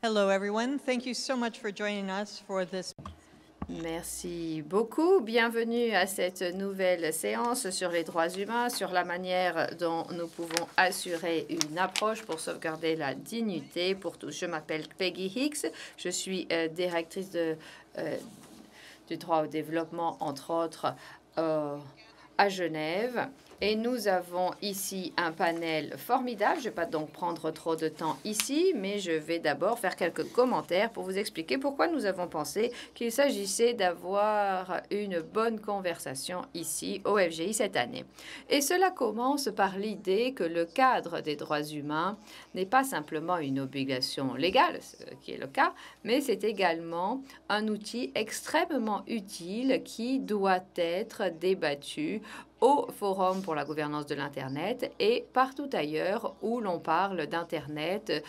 Hello, everyone. Thank you so much for joining us for this. Merci beaucoup. Bienvenue à cette nouvelle séance sur les droits humains, sur la manière dont nous pouvons assurer une approche pour sauvegarder la dignité pour tous. Je m'appelle Peggy Hicks. Je suis euh, directrice euh, du droit au développement, entre autres, euh, à Genève. Et nous avons ici un panel formidable. Je ne vais pas donc prendre trop de temps ici, mais je vais d'abord faire quelques commentaires pour vous expliquer pourquoi nous avons pensé qu'il s'agissait d'avoir une bonne conversation ici au FGI cette année. Et cela commence par l'idée que le cadre des droits humains n'est pas simplement une obligation légale, ce qui est le cas, mais c'est également un outil extrêmement utile qui doit être débattu au Forum pour la gouvernance de l'Internet et partout ailleurs où l'on parle d'Internet,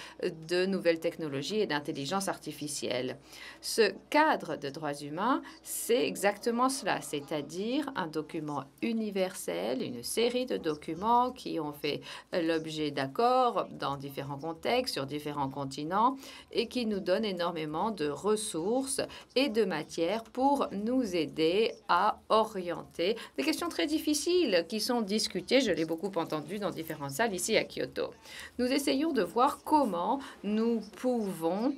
de nouvelles technologies et d'intelligence artificielle. Ce cadre de droits humains, c'est exactement cela, c'est-à-dire un document universel, une série de documents qui ont fait l'objet d'accords dans différents contextes, sur différents continents, et qui nous donnent énormément de ressources et de matières pour nous aider à orienter des questions très difficiles qui sont discutés, je l'ai beaucoup entendu dans différentes salles ici à Kyoto. Nous essayons de voir comment nous pouvons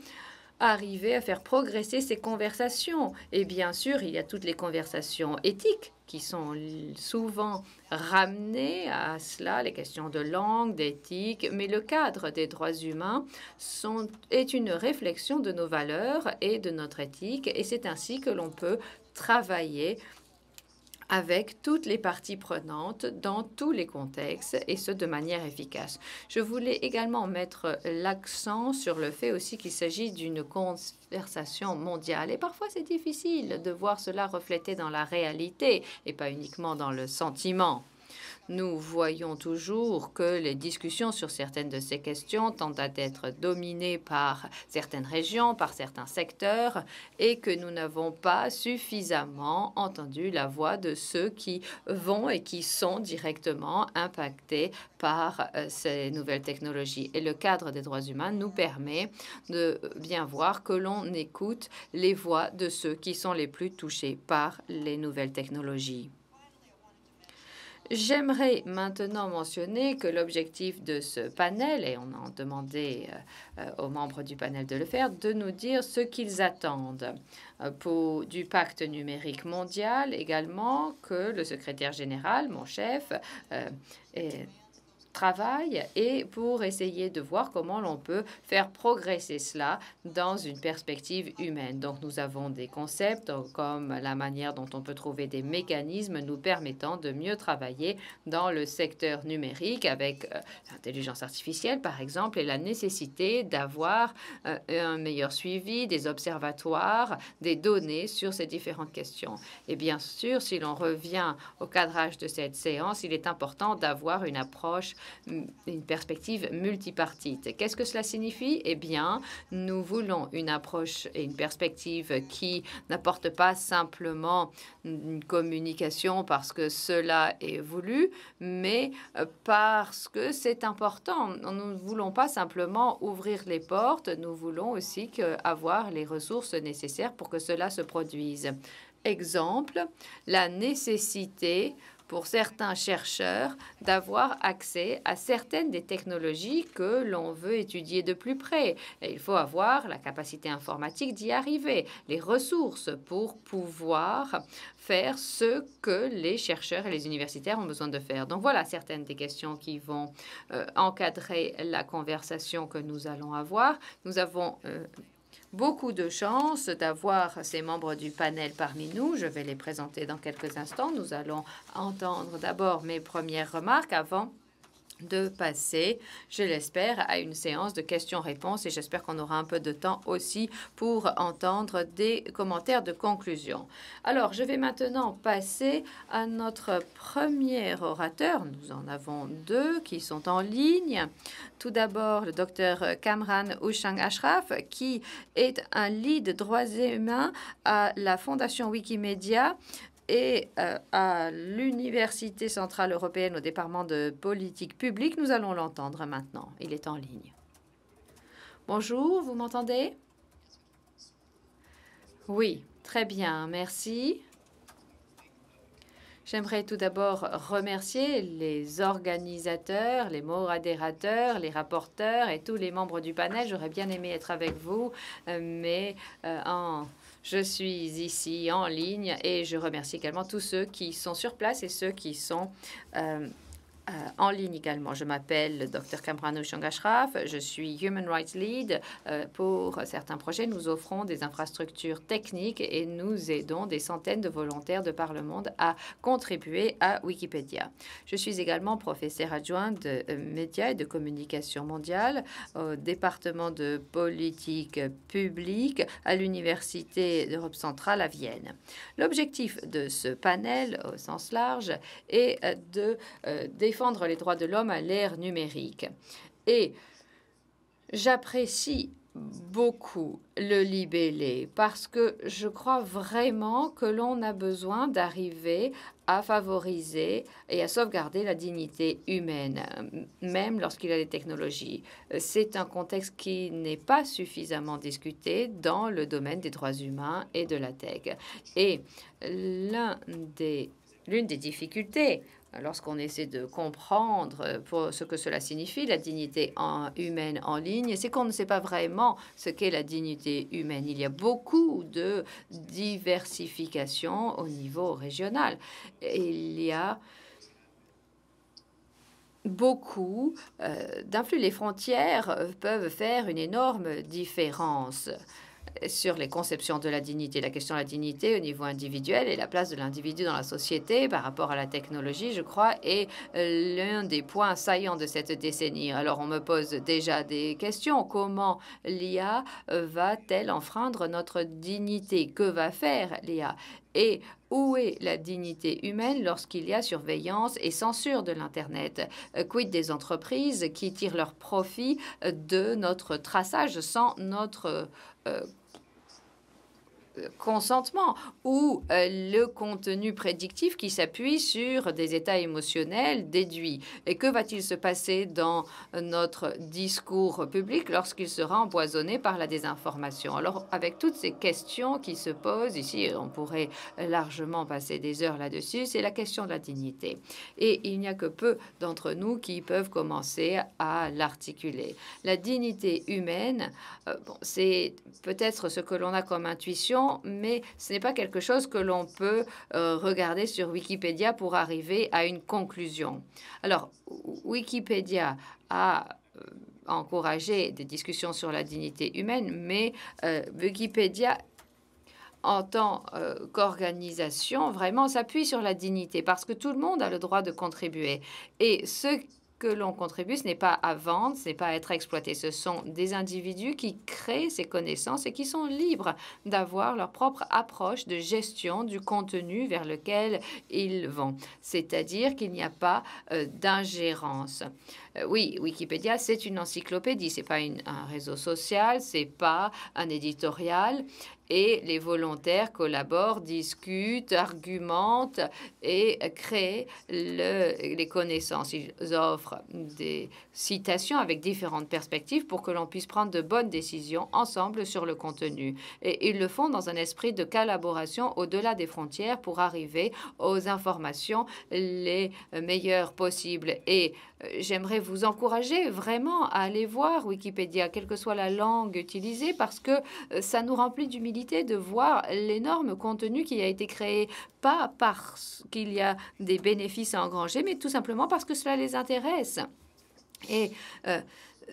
arriver à faire progresser ces conversations. Et bien sûr, il y a toutes les conversations éthiques qui sont souvent ramenées à cela, les questions de langue, d'éthique, mais le cadre des droits humains sont, est une réflexion de nos valeurs et de notre éthique, et c'est ainsi que l'on peut travailler avec toutes les parties prenantes dans tous les contextes et ce de manière efficace. Je voulais également mettre l'accent sur le fait aussi qu'il s'agit d'une conversation mondiale et parfois c'est difficile de voir cela reflété dans la réalité et pas uniquement dans le sentiment. Nous voyons toujours que les discussions sur certaines de ces questions tendent à être dominées par certaines régions, par certains secteurs, et que nous n'avons pas suffisamment entendu la voix de ceux qui vont et qui sont directement impactés par euh, ces nouvelles technologies. Et le cadre des droits humains nous permet de bien voir que l'on écoute les voix de ceux qui sont les plus touchés par les nouvelles technologies. J'aimerais maintenant mentionner que l'objectif de ce panel, et on a demandé euh, euh, aux membres du panel de le faire, de nous dire ce qu'ils attendent euh, pour, du pacte numérique mondial, également que le secrétaire général, mon chef, est travail et pour essayer de voir comment l'on peut faire progresser cela dans une perspective humaine. Donc nous avons des concepts comme la manière dont on peut trouver des mécanismes nous permettant de mieux travailler dans le secteur numérique avec euh, l'intelligence artificielle par exemple et la nécessité d'avoir euh, un meilleur suivi des observatoires, des données sur ces différentes questions. Et bien sûr, si l'on revient au cadrage de cette séance, il est important d'avoir une approche une perspective multipartite. Qu'est-ce que cela signifie? Eh bien, nous voulons une approche et une perspective qui n'apporte pas simplement une communication parce que cela est voulu, mais euh, parce que c'est important. Nous ne voulons pas simplement ouvrir les portes, nous voulons aussi avoir les ressources nécessaires pour que cela se produise. Exemple, la nécessité pour certains chercheurs d'avoir accès à certaines des technologies que l'on veut étudier de plus près. Il faut avoir la capacité informatique d'y arriver, les ressources pour pouvoir faire ce que les chercheurs et les universitaires ont besoin de faire. Donc voilà certaines des questions qui vont euh, encadrer la conversation que nous allons avoir. Nous avons euh, beaucoup de chance d'avoir ces membres du panel parmi nous. Je vais les présenter dans quelques instants. Nous allons entendre d'abord mes premières remarques avant de passer, je l'espère, à une séance de questions-réponses et j'espère qu'on aura un peu de temps aussi pour entendre des commentaires de conclusion. Alors, je vais maintenant passer à notre premier orateur. Nous en avons deux qui sont en ligne. Tout d'abord, le docteur Kamran Ushang Ashraf, qui est un lead droits humains à la Fondation Wikimedia et euh, à l'Université centrale européenne au département de politique publique. Nous allons l'entendre maintenant. Il est en ligne. Bonjour, vous m'entendez? Oui, très bien, merci. J'aimerais tout d'abord remercier les organisateurs, les modérateurs, les rapporteurs et tous les membres du panel. J'aurais bien aimé être avec vous, euh, mais euh, en je suis ici en ligne et je remercie également tous ceux qui sont sur place et ceux qui sont euh, euh, en ligne également. Je m'appelle Dr Kamrano Shangashraf, je suis Human Rights Lead. Euh, pour certains projets, nous offrons des infrastructures techniques et nous aidons des centaines de volontaires de par le monde à contribuer à Wikipédia. Je suis également professeur adjoint de euh, médias et de communication mondiale au département de politique publique à l'Université d'Europe centrale à Vienne. L'objectif de ce panel au sens large est de défendre les droits de l'homme à l'ère numérique. Et j'apprécie beaucoup le libellé parce que je crois vraiment que l'on a besoin d'arriver à favoriser et à sauvegarder la dignité humaine, même lorsqu'il y a des technologies. C'est un contexte qui n'est pas suffisamment discuté dans le domaine des droits humains et de la tech. Et l'un des l'une des difficultés lorsqu'on essaie de comprendre euh, ce que cela signifie, la dignité humaine en ligne, c'est qu'on ne sait pas vraiment ce qu'est la dignité humaine. Il y a beaucoup de diversification au niveau régional. Il y a beaucoup euh, d'influx. Les frontières peuvent faire une énorme différence sur les conceptions de la dignité, la question de la dignité au niveau individuel et la place de l'individu dans la société par rapport à la technologie, je crois, est euh, l'un des points saillants de cette décennie. Alors on me pose déjà des questions. Comment l'IA euh, va-t-elle enfreindre notre dignité? Que va faire l'IA et où est la dignité humaine lorsqu'il y a surveillance et censure de l'Internet? Euh, Quid des entreprises qui tirent leur profit de notre traçage sans notre consentement ou euh, le contenu prédictif qui s'appuie sur des états émotionnels déduits. Et que va-t-il se passer dans notre discours public lorsqu'il sera empoisonné par la désinformation? Alors, avec toutes ces questions qui se posent ici, on pourrait largement passer des heures là-dessus, c'est la question de la dignité. Et il n'y a que peu d'entre nous qui peuvent commencer à l'articuler. La dignité humaine, euh, bon, c'est peut-être ce que l'on a comme intuition mais ce n'est pas quelque chose que l'on peut euh, regarder sur Wikipédia pour arriver à une conclusion. Alors, Wikipédia a euh, encouragé des discussions sur la dignité humaine, mais euh, Wikipédia en tant qu'organisation, vraiment s'appuie sur la dignité parce que tout le monde a le droit de contribuer. Et ce que l'on contribue, ce n'est pas à vendre, ce n'est pas à être exploité. Ce sont des individus qui créent ces connaissances et qui sont libres d'avoir leur propre approche de gestion du contenu vers lequel ils vont. C'est-à-dire qu'il n'y a pas euh, d'ingérence. Euh, oui, Wikipédia, c'est une encyclopédie, c'est pas un réseau social, c'est pas un éditorial, et les volontaires collaborent, discutent, argumentent et créent les connaissances. Ils offrent des citations avec différentes perspectives pour que l'on puisse prendre de bonnes décisions ensemble sur le contenu. Et ils le font dans un esprit de collaboration au-delà des frontières pour arriver aux informations les meilleures possibles. Et j'aimerais vous encourager vraiment à aller voir Wikipédia, quelle que soit la langue utilisée, parce que euh, ça nous remplit d'humilité de voir l'énorme contenu qui a été créé, pas parce qu'il y a des bénéfices à engranger, mais tout simplement parce que cela les intéresse. Et euh,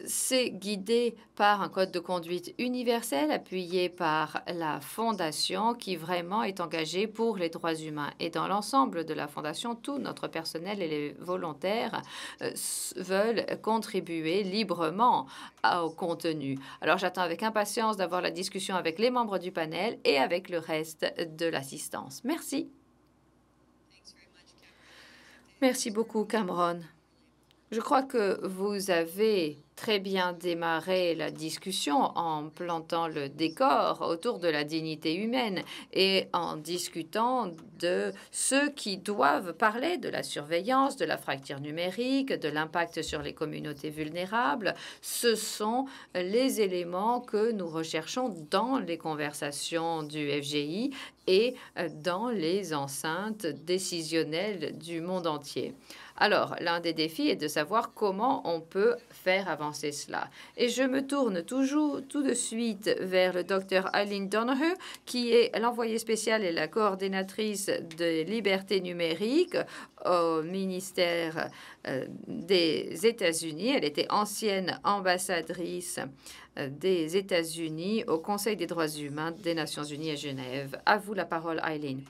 c'est guidé par un code de conduite universel appuyé par la Fondation qui vraiment est engagée pour les droits humains. Et dans l'ensemble de la Fondation, tout notre personnel et les volontaires euh, veulent contribuer librement au contenu. Alors j'attends avec impatience d'avoir la discussion avec les membres du panel et avec le reste de l'assistance. Merci. Merci beaucoup, Cameron. Je crois que vous avez très bien démarré la discussion en plantant le décor autour de la dignité humaine et en discutant de ceux qui doivent parler de la surveillance, de la fracture numérique, de l'impact sur les communautés vulnérables. Ce sont les éléments que nous recherchons dans les conversations du FGI et dans les enceintes décisionnelles du monde entier. Alors, l'un des défis est de savoir comment on peut faire avancer cela. Et je me tourne toujours tout de suite vers le docteur Eileen Donoghue, qui est l'envoyée spéciale et la coordinatrice de liberté numérique au ministère euh, des États-Unis. Elle était ancienne ambassadrice euh, des États-Unis au Conseil des droits humains des Nations unies à Genève. À vous la parole, Eileen.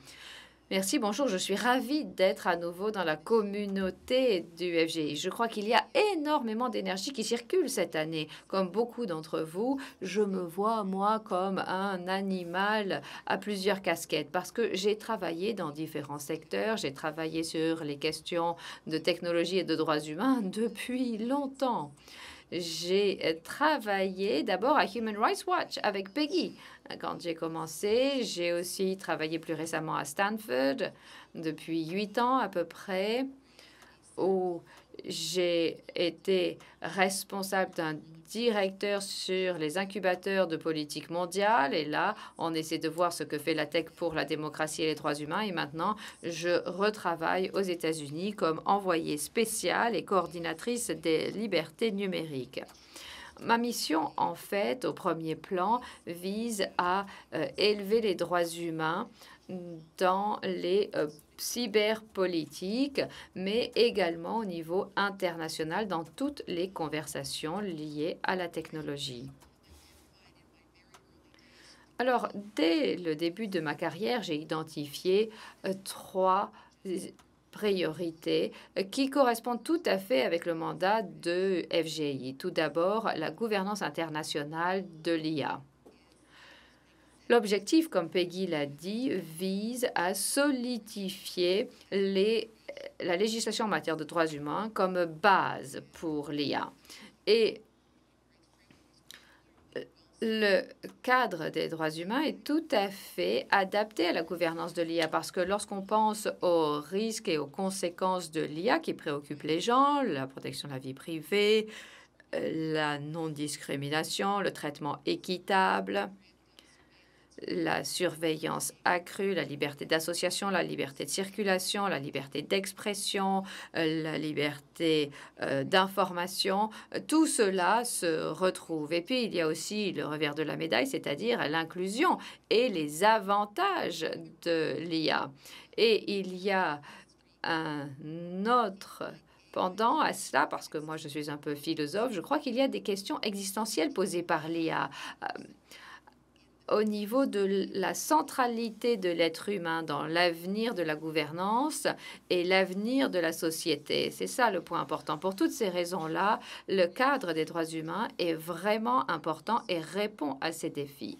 Merci, bonjour. Je suis ravie d'être à nouveau dans la communauté du FGI. Je crois qu'il y a énormément d'énergie qui circule cette année. Comme beaucoup d'entre vous, je me vois, moi, comme un animal à plusieurs casquettes parce que j'ai travaillé dans différents secteurs. J'ai travaillé sur les questions de technologie et de droits humains depuis longtemps. J'ai travaillé d'abord à Human Rights Watch avec Peggy quand j'ai commencé. J'ai aussi travaillé plus récemment à Stanford depuis huit ans à peu près, où j'ai été responsable d'un directeur sur les incubateurs de politique mondiale. Et là, on essaie de voir ce que fait la tech pour la démocratie et les droits humains. Et maintenant, je retravaille aux États-Unis comme envoyée spéciale et coordinatrice des libertés numériques. Ma mission, en fait, au premier plan, vise à euh, élever les droits humains dans les euh, cyberpolitiques, mais également au niveau international dans toutes les conversations liées à la technologie. Alors, dès le début de ma carrière, j'ai identifié euh, trois priorités euh, qui correspondent tout à fait avec le mandat de FGI. Tout d'abord, la gouvernance internationale de l'IA. L'objectif, comme Peggy l'a dit, vise à solidifier la législation en matière de droits humains comme base pour l'IA. Et le cadre des droits humains est tout à fait adapté à la gouvernance de l'IA parce que lorsqu'on pense aux risques et aux conséquences de l'IA qui préoccupent les gens, la protection de la vie privée, euh, la non-discrimination, le traitement équitable, la surveillance accrue, la liberté d'association, la liberté de circulation, la liberté d'expression, euh, la liberté euh, d'information, tout cela se retrouve. Et puis, il y a aussi le revers de la médaille, c'est-à-dire l'inclusion et les avantages de l'IA. Et il y a un autre pendant à cela, parce que moi je suis un peu philosophe, je crois qu'il y a des questions existentielles posées par l'IA. Euh, au niveau de la centralité de l'être humain dans l'avenir de la gouvernance et l'avenir de la société. C'est ça le point important. Pour toutes ces raisons-là, le cadre des droits humains est vraiment important et répond à ces défis.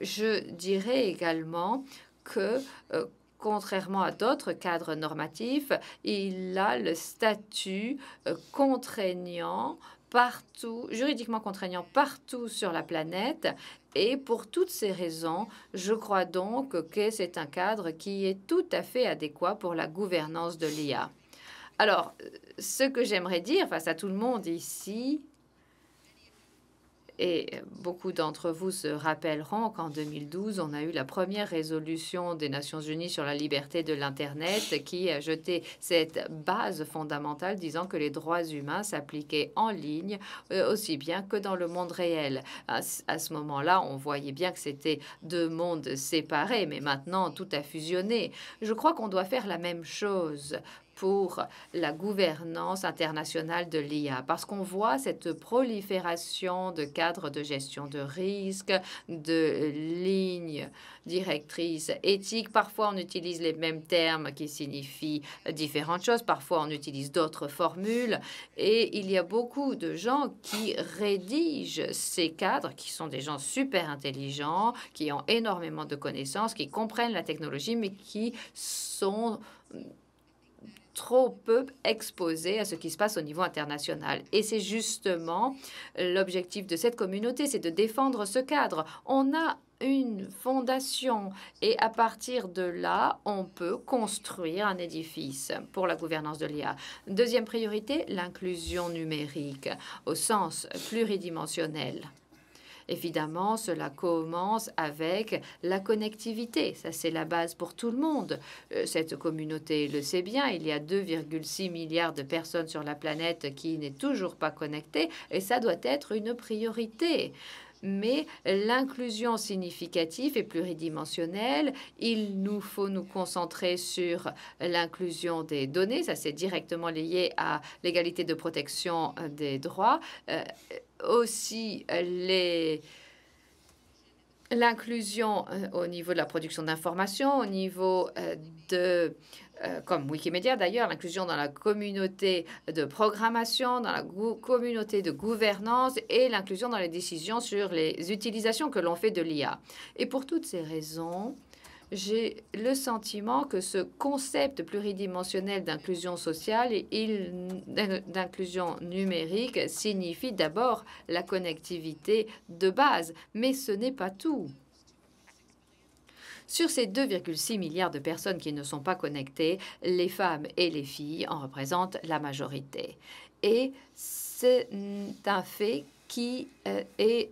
Je dirais également que euh, contrairement à d'autres cadres normatifs, il a le statut euh, contraignant partout, juridiquement contraignant partout sur la planète. Et pour toutes ces raisons, je crois donc que c'est un cadre qui est tout à fait adéquat pour la gouvernance de l'IA. Alors, ce que j'aimerais dire face à tout le monde ici, et beaucoup d'entre vous se rappelleront qu'en 2012, on a eu la première résolution des Nations Unies sur la liberté de l'Internet qui a jeté cette base fondamentale disant que les droits humains s'appliquaient en ligne euh, aussi bien que dans le monde réel. À, ce moment-là, on voyait bien que c'était deux mondes séparés, mais maintenant tout a fusionné. Je crois qu'on doit faire la même chose pour la gouvernance internationale de l'IA, parce qu'on voit cette prolifération de cadres de gestion de risques, de lignes directrices éthiques. Parfois, on utilise les mêmes termes qui signifient différentes choses, parfois on utilise d'autres formules, et il y a beaucoup de gens qui rédigent ces cadres, qui sont des gens super intelligents, qui ont énormément de connaissances, qui comprennent la technologie, mais qui sont trop peu exposés à ce qui se passe au niveau international. Et c'est justement l'objectif de cette communauté, c'est de défendre ce cadre. On a une fondation et à partir de là, on peut construire un édifice pour la gouvernance de l'IA. Deuxième priorité, l'inclusion numérique au sens pluridimensionnel. Évidemment, cela commence avec la connectivité. Ça, c'est la base pour tout le monde. Euh, cette communauté le sait bien. Il y a 2,6 milliards de personnes sur la planète qui n'est toujours pas connectée et ça doit être une priorité mais l'inclusion significative et pluridimensionnelle, il nous faut nous concentrer sur l'inclusion des données, ça c'est directement lié à l'égalité de protection des droits. Euh, aussi les l'inclusion euh, au niveau de la production d'informations, au niveau euh, de, euh, comme Wikimedia d'ailleurs, l'inclusion dans la communauté de programmation, dans la communauté de gouvernance et l'inclusion dans les décisions sur les utilisations que l'on fait de l'IA. Et pour toutes ces raisons, j'ai le sentiment que ce concept pluridimensionnel d'inclusion sociale et d'inclusion numérique signifie d'abord la connectivité de base, mais ce n'est pas tout. Sur ces 2,6 milliards de personnes qui ne sont pas connectées, les femmes et les filles en représentent la majorité. Et c'est un fait qui euh, est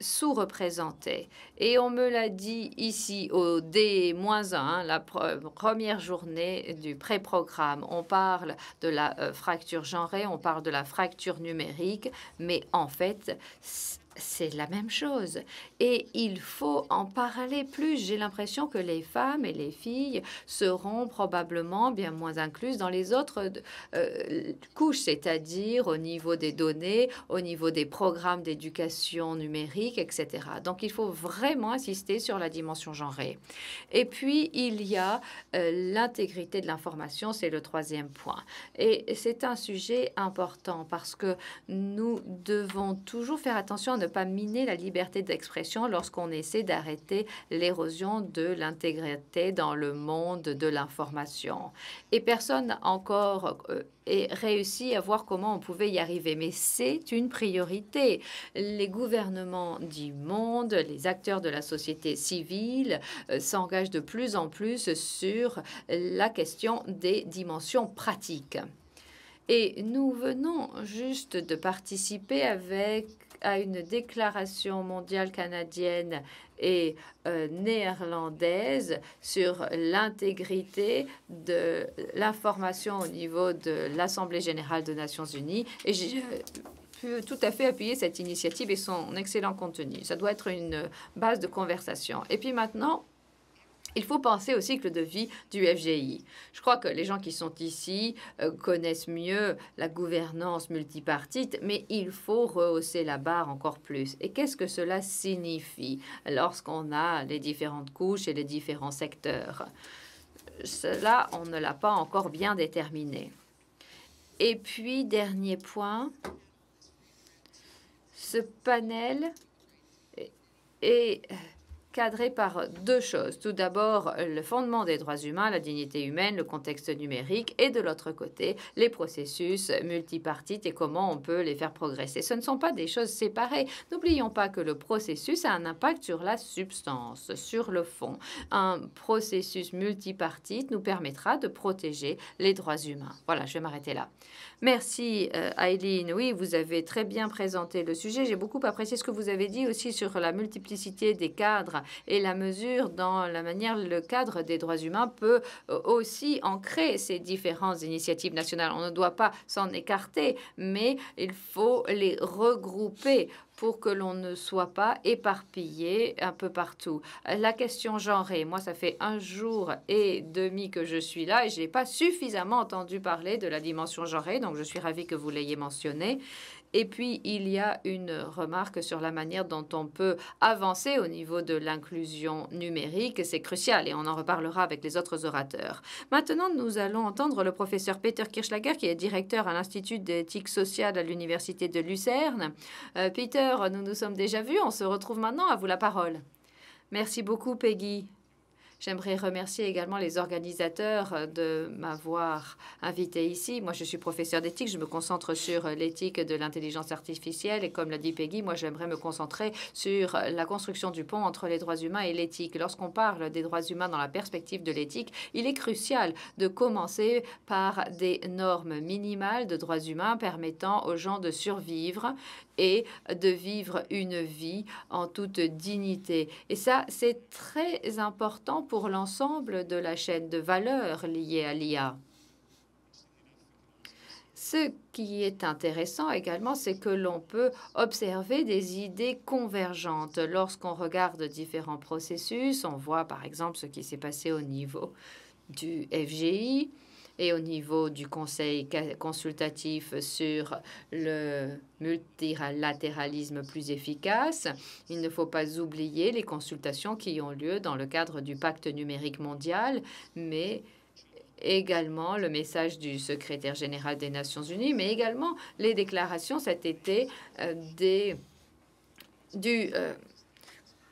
sous-représentés. Et on me l'a dit ici au D-1, hein, la première journée du pré-programme. On parle de la euh, fracture genrée, on parle de la fracture numérique, mais en fait, c'est la même chose. Et il faut en parler plus. J'ai l'impression que les femmes et les filles seront probablement bien moins incluses dans les autres euh, couches, c'est-à-dire au niveau des données, au niveau des programmes d'éducation numérique, etc. Donc il faut vraiment insister sur la dimension genrée. Et puis il y a euh, l'intégrité de l'information, c'est le troisième point. Et c'est un sujet important parce que nous devons toujours faire attention à ne pas miner la liberté d'expression lorsqu'on essaie d'arrêter l'érosion de l'intégrité dans le monde de l'information. Et personne encore euh, réussi à voir comment on pouvait y arriver. Mais c'est une priorité. Les gouvernements du monde, les acteurs de la société civile euh, s'engagent de plus en plus sur la question des dimensions pratiques. Et nous venons juste de participer avec à une déclaration mondiale canadienne et euh, néerlandaise sur l'intégrité de l'information au niveau de l'Assemblée générale des Nations unies. Et j'ai pu tout à fait appuyer cette initiative et son excellent contenu. Ça doit être une base de conversation. Et puis maintenant, il faut penser au cycle de vie du FGI. Je crois que les gens qui sont ici euh, connaissent mieux la gouvernance multipartite, mais il faut rehausser la barre encore plus. Et qu'est-ce que cela signifie lorsqu'on a les différentes couches et les différents secteurs? Cela, on ne l'a pas encore bien déterminé. Et puis, dernier point, ce panel est cadré par deux choses. Tout d'abord, le fondement des droits humains, la dignité humaine, le contexte numérique, et de l'autre côté, les processus multipartites et comment on peut les faire progresser. Ce ne sont pas des choses séparées. N'oublions pas que le processus a un impact sur la substance, sur le fond. Un processus multipartite nous permettra de protéger les droits humains. Voilà, je vais m'arrêter là. Merci, euh, Aileen. Oui, vous avez très bien présenté le sujet. J'ai beaucoup apprécié ce que vous avez dit aussi sur la multiplicité des cadres et la mesure dans la manière le cadre des droits humains peut euh, aussi ancrer ces différentes initiatives nationales. On ne doit pas s'en écarter, mais il faut les regrouper pour que l'on ne soit pas éparpillé un peu partout. La question genrée, moi, ça fait un jour et demi que je suis là et je n'ai pas suffisamment entendu parler de la dimension genrée, donc je suis ravie que vous l'ayez mentionné. Et puis, il y a une remarque sur la manière dont on peut avancer au niveau de l'inclusion numérique. C'est crucial et on en reparlera avec les autres orateurs. Maintenant, nous allons entendre le professeur Peter Kirchlager, qui est directeur à l'Institut d'éthique sociale à l'Université de Lucerne. Euh, Peter, nous nous sommes déjà vus. On se retrouve maintenant. À vous la parole. Merci beaucoup, Peggy. J'aimerais remercier également les organisateurs de m'avoir invité ici. Moi, je suis professeur d'éthique. Je me concentre sur l'éthique de l'intelligence artificielle. Et comme l'a dit Peggy, moi, j'aimerais me concentrer sur la construction du pont entre les droits humains et l'éthique. Lorsqu'on parle des droits humains dans la perspective de l'éthique, il est crucial de commencer par des normes minimales de droits humains permettant aux gens de survivre et de vivre une vie en toute dignité. Et ça, c'est très important pour l'ensemble de la chaîne de valeur liée à l'IA. Ce qui est intéressant également, c'est que l'on peut observer des idées convergentes. Lorsqu'on regarde différents processus, on voit par exemple ce qui s'est passé au niveau du FGI, et au niveau du Conseil consultatif sur le multilatéralisme plus efficace. Il ne faut pas oublier les consultations qui ont lieu dans le cadre du pacte numérique mondial, mais également le message du secrétaire général des Nations Unies, mais également les déclarations cet été euh, des, du euh,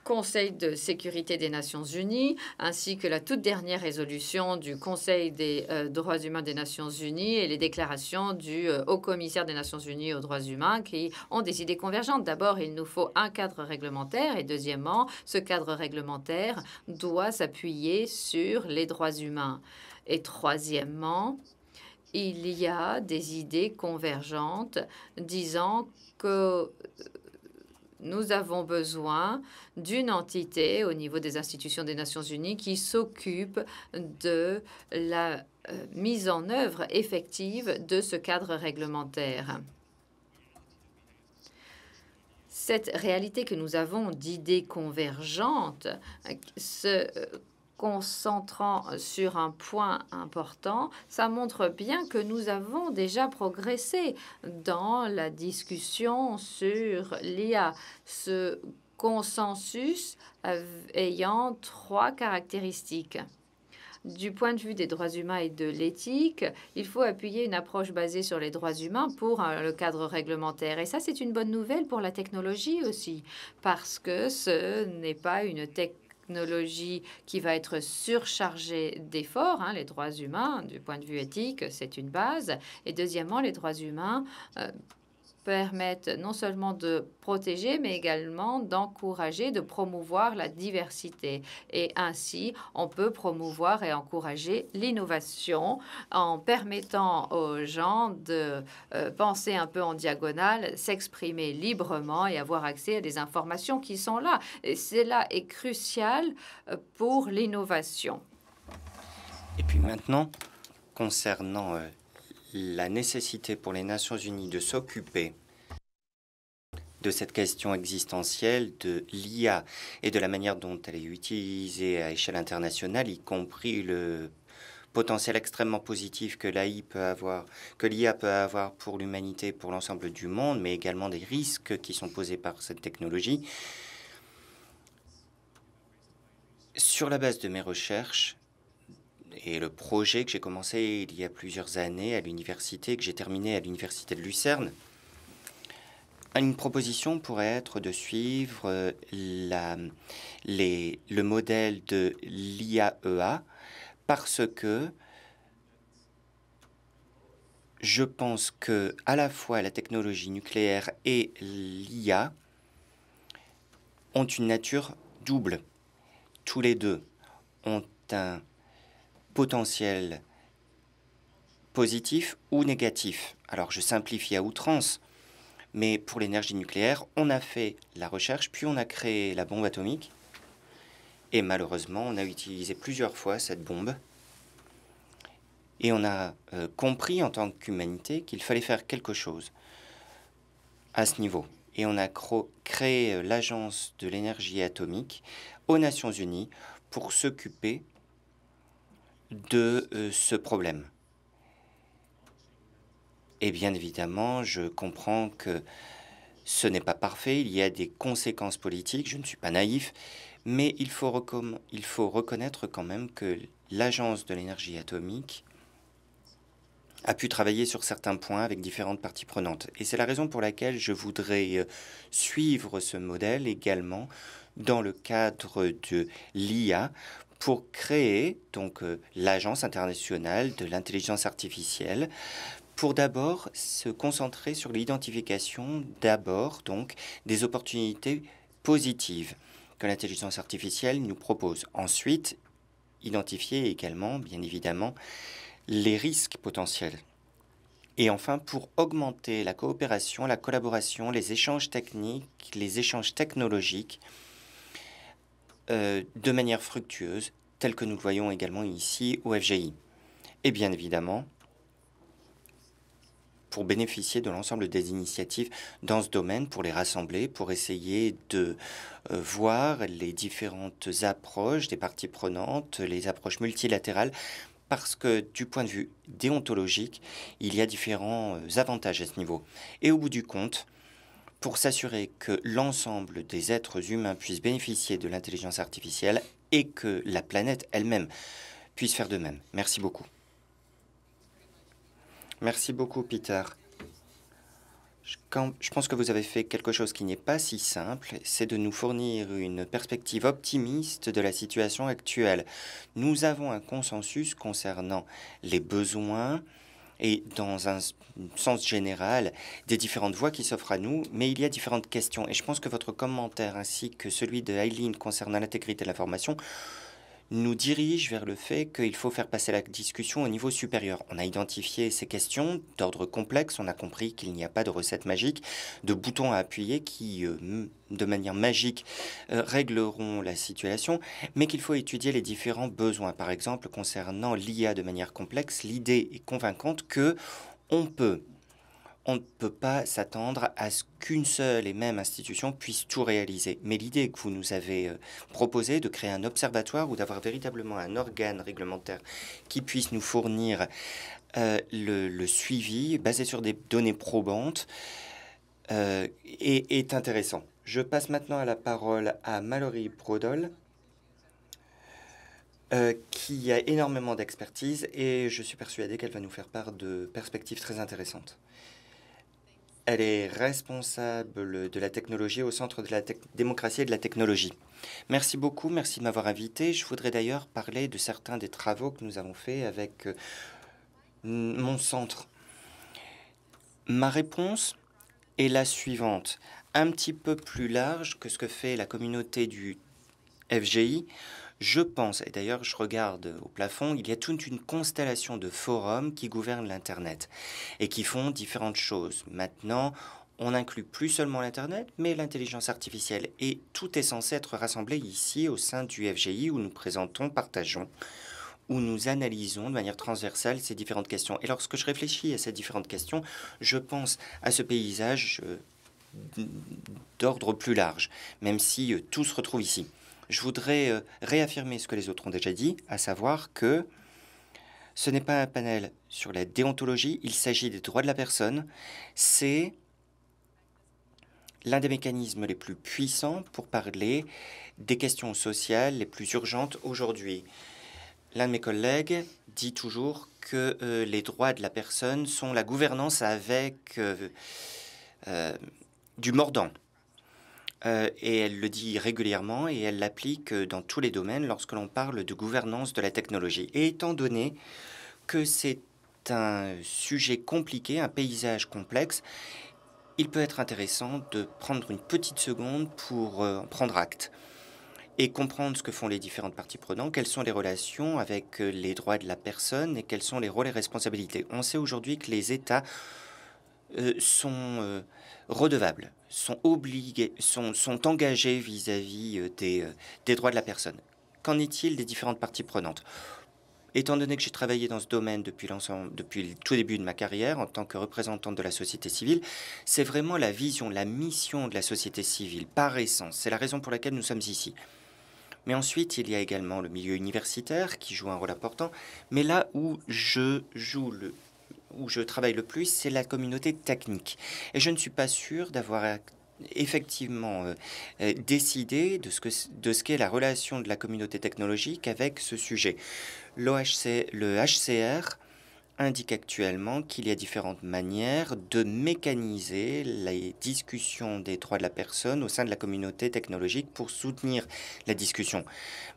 Conseil de sécurité des Nations Unies, ainsi que la toute dernière résolution du Conseil des euh, droits humains des Nations Unies et les déclarations du euh, Haut Commissaire des Nations Unies aux droits humains qui ont des idées convergentes. D'abord, il nous faut un cadre réglementaire et deuxièmement, ce cadre réglementaire doit s'appuyer sur les droits humains. Et troisièmement, il y a des idées convergentes disant que nous avons besoin d'une entité au niveau des institutions des Nations Unies qui s'occupe de la euh, mise en œuvre effective de ce cadre réglementaire. Cette réalité que nous avons d'idées convergentes se concentrant sur un point important, ça montre bien que nous avons déjà progressé dans la discussion sur l'IA. Ce consensus ayant trois caractéristiques. Du point de vue des droits humains et de l'éthique, il faut appuyer une approche basée sur les droits humains pour euh, le cadre réglementaire. Et ça, c'est une bonne nouvelle pour la technologie aussi, parce que ce n'est pas une technologie technologie qui va être surchargée d'efforts. Hein, les droits humains, du point de vue éthique, c'est une base. Et deuxièmement, les droits humains euh, permettent non seulement de protéger, mais également d'encourager, de promouvoir la diversité. Et ainsi, on peut promouvoir et encourager l'innovation en permettant aux gens de euh, penser un peu en diagonale, s'exprimer librement et avoir accès à des informations qui sont là. Et cela est crucial euh, pour l'innovation. Et puis maintenant, concernant euh, la nécessité pour les Nations Unies de s'occuper de cette question existentielle de l'IA et de la manière dont elle est utilisée à échelle internationale, y compris le potentiel extrêmement positif que l'IA peut avoir, que l'IA peut avoir pour l'humanité, pour l'ensemble du monde, mais également des risques qui sont posés par cette technologie. Sur la base de mes recherches, et le projet que j'ai commencé il y a plusieurs années à l'université, que j'ai terminé à l'université de Lucerne, une proposition pourrait être de suivre euh, la, le modèle de l'IAEA parce que je pense que à la fois la technologie nucléaire et l'IA ont une nature double. Tous les deux ont un potentiel positif ou négatif. Alors je simplifie à outrance, mais pour l'énergie nucléaire, on a fait la recherche, puis on a créé la bombe atomique, et malheureusement, on a utilisé plusieurs fois cette bombe, et on a euh, compris en tant qu'humanité qu'il fallait faire quelque chose à ce niveau. Et on a créé euh, l'Agence de l'énergie atomique aux Nations Unies pour s'occuper de euh, ce problème. Et bien évidemment, je comprends que ce n'est pas parfait, il y a des conséquences politiques, je ne suis pas naïf, mais il faut, il faut reconnaître quand même que l'Agence de l'énergie atomique a pu travailler sur certains points avec différentes parties prenantes. Et c'est la raison pour laquelle je voudrais euh, suivre ce modèle également dans le cadre de l'IA pour créer donc euh, l'Agence internationale de l'intelligence artificielle pour d'abord se concentrer sur l'identification d'abord donc des opportunités positives que l'intelligence artificielle nous propose. Ensuite, identifier également, bien évidemment, les risques potentiels. Et enfin, pour augmenter la coopération, la collaboration, les échanges techniques, les échanges technologiques euh, de manière fructueuse, telle que nous le voyons également ici au FGI. Et bien évidemment, pour bénéficier de l'ensemble des initiatives dans ce domaine, pour les rassembler, pour essayer de euh, voir les différentes approches des parties prenantes, les approches multilatérales, parce que du point de vue déontologique, il y a différents euh, avantages à ce niveau. Et au bout du compte, pour s'assurer que l'ensemble des êtres humains puissent bénéficier de l'intelligence artificielle et que la planète elle-même puisse faire de même. Merci beaucoup. Merci beaucoup, Peter. je pense que vous avez fait quelque chose qui n'est pas si simple, c'est de nous fournir une perspective optimiste de la situation actuelle. Nous avons un consensus concernant les besoins et dans un sens général des différentes voies qui s'offrent à nous, mais il y a différentes questions. Et je pense que votre commentaire ainsi que celui de Eileen concernant l'intégrité de l'information nous dirige vers le fait qu'il faut faire passer la discussion au niveau supérieur. On a identifié ces questions d'ordre complexe, on a compris qu'il n'y a pas de recette magique, de boutons à appuyer qui, euh, de manière magique, euh, régleront la situation, mais qu'il faut étudier les différents besoins. Par exemple, concernant l'IA de manière complexe, l'idée est convaincante que on peut on ne peut pas s'attendre à ce qu'une seule et même institution puisse tout réaliser. Mais l'idée que vous nous avez euh, proposée de créer un observatoire ou d'avoir véritablement un organe réglementaire qui puisse nous fournir euh, le, suivi basé sur des données probantes euh, est, est, intéressant. Je passe maintenant à la parole à Mallory Brodol. qui a énormément d'expertise et je suis persuadé qu'elle va nous faire part de perspectives très intéressantes. Elle est responsable de la technologie au centre de la démocratie et de la technologie. Merci beaucoup, merci de m'avoir invité. Je voudrais d'ailleurs parler de certains des travaux que nous avons faits avec euh, mon centre. Ma réponse est la suivante, un petit peu plus large que ce que fait la communauté du FGI. Je pense, et d'ailleurs je regarde au plafond, il y a toute une constellation de forums qui gouvernent l'Internet et qui font différentes choses. Maintenant, on n'inclut plus seulement l'Internet, mais l'intelligence artificielle. Et tout est censé être rassemblé ici au sein du FGI où nous présentons, partageons, où nous analysons de manière transversale ces différentes questions. Et lorsque je réfléchis à ces différentes questions, je pense à ce paysage d'ordre plus large, même si euh, tout se retrouve ici je voudrais euh, réaffirmer ce que les autres ont déjà dit, à savoir que ce n'est pas un panel sur la déontologie, il s'agit des droits de la personne. C'est l'un des mécanismes les plus puissants pour parler des questions sociales les plus urgentes aujourd'hui. L'un de mes collègues dit toujours que euh, les droits de la personne sont la gouvernance avec euh, du mordant. Euh, et elle le dit régulièrement et elle l'applique euh, dans tous les domaines lorsque l'on parle de gouvernance de la technologie. Et étant donné que c'est un sujet compliqué, un paysage complexe, il peut être intéressant de prendre une petite seconde pour euh, en prendre acte et comprendre ce que font les différentes parties prenantes, quelles sont les relations avec les droits de la personne et quels sont les rôles et responsabilités. On sait aujourd'hui que les États sont redevables sont obligés, sont, engagés vis-à-vis euh, des, euh, des droits de la personne. Qu'en est-il des différentes parties prenantes? Étant donné que j'ai travaillé dans ce domaine depuis, depuis le tout début de ma carrière en tant que représentante de la société civile, c'est vraiment la vision, la mission de la société civile, par essence. C'est la raison pour laquelle nous sommes ici. Mais ensuite, il y a également le milieu universitaire qui joue un rôle important. Mais là où je joue le où je travaille le plus, c'est la communauté technique. Et je ne suis pas sûr d'avoir effectivement euh, euh, décidé de ce que de ce qu'est la relation de la communauté technologique avec ce sujet. le HCR indique actuellement qu'il y a différentes manières de mécaniser les discussions des droits de la personne au sein de la communauté technologique pour soutenir la discussion.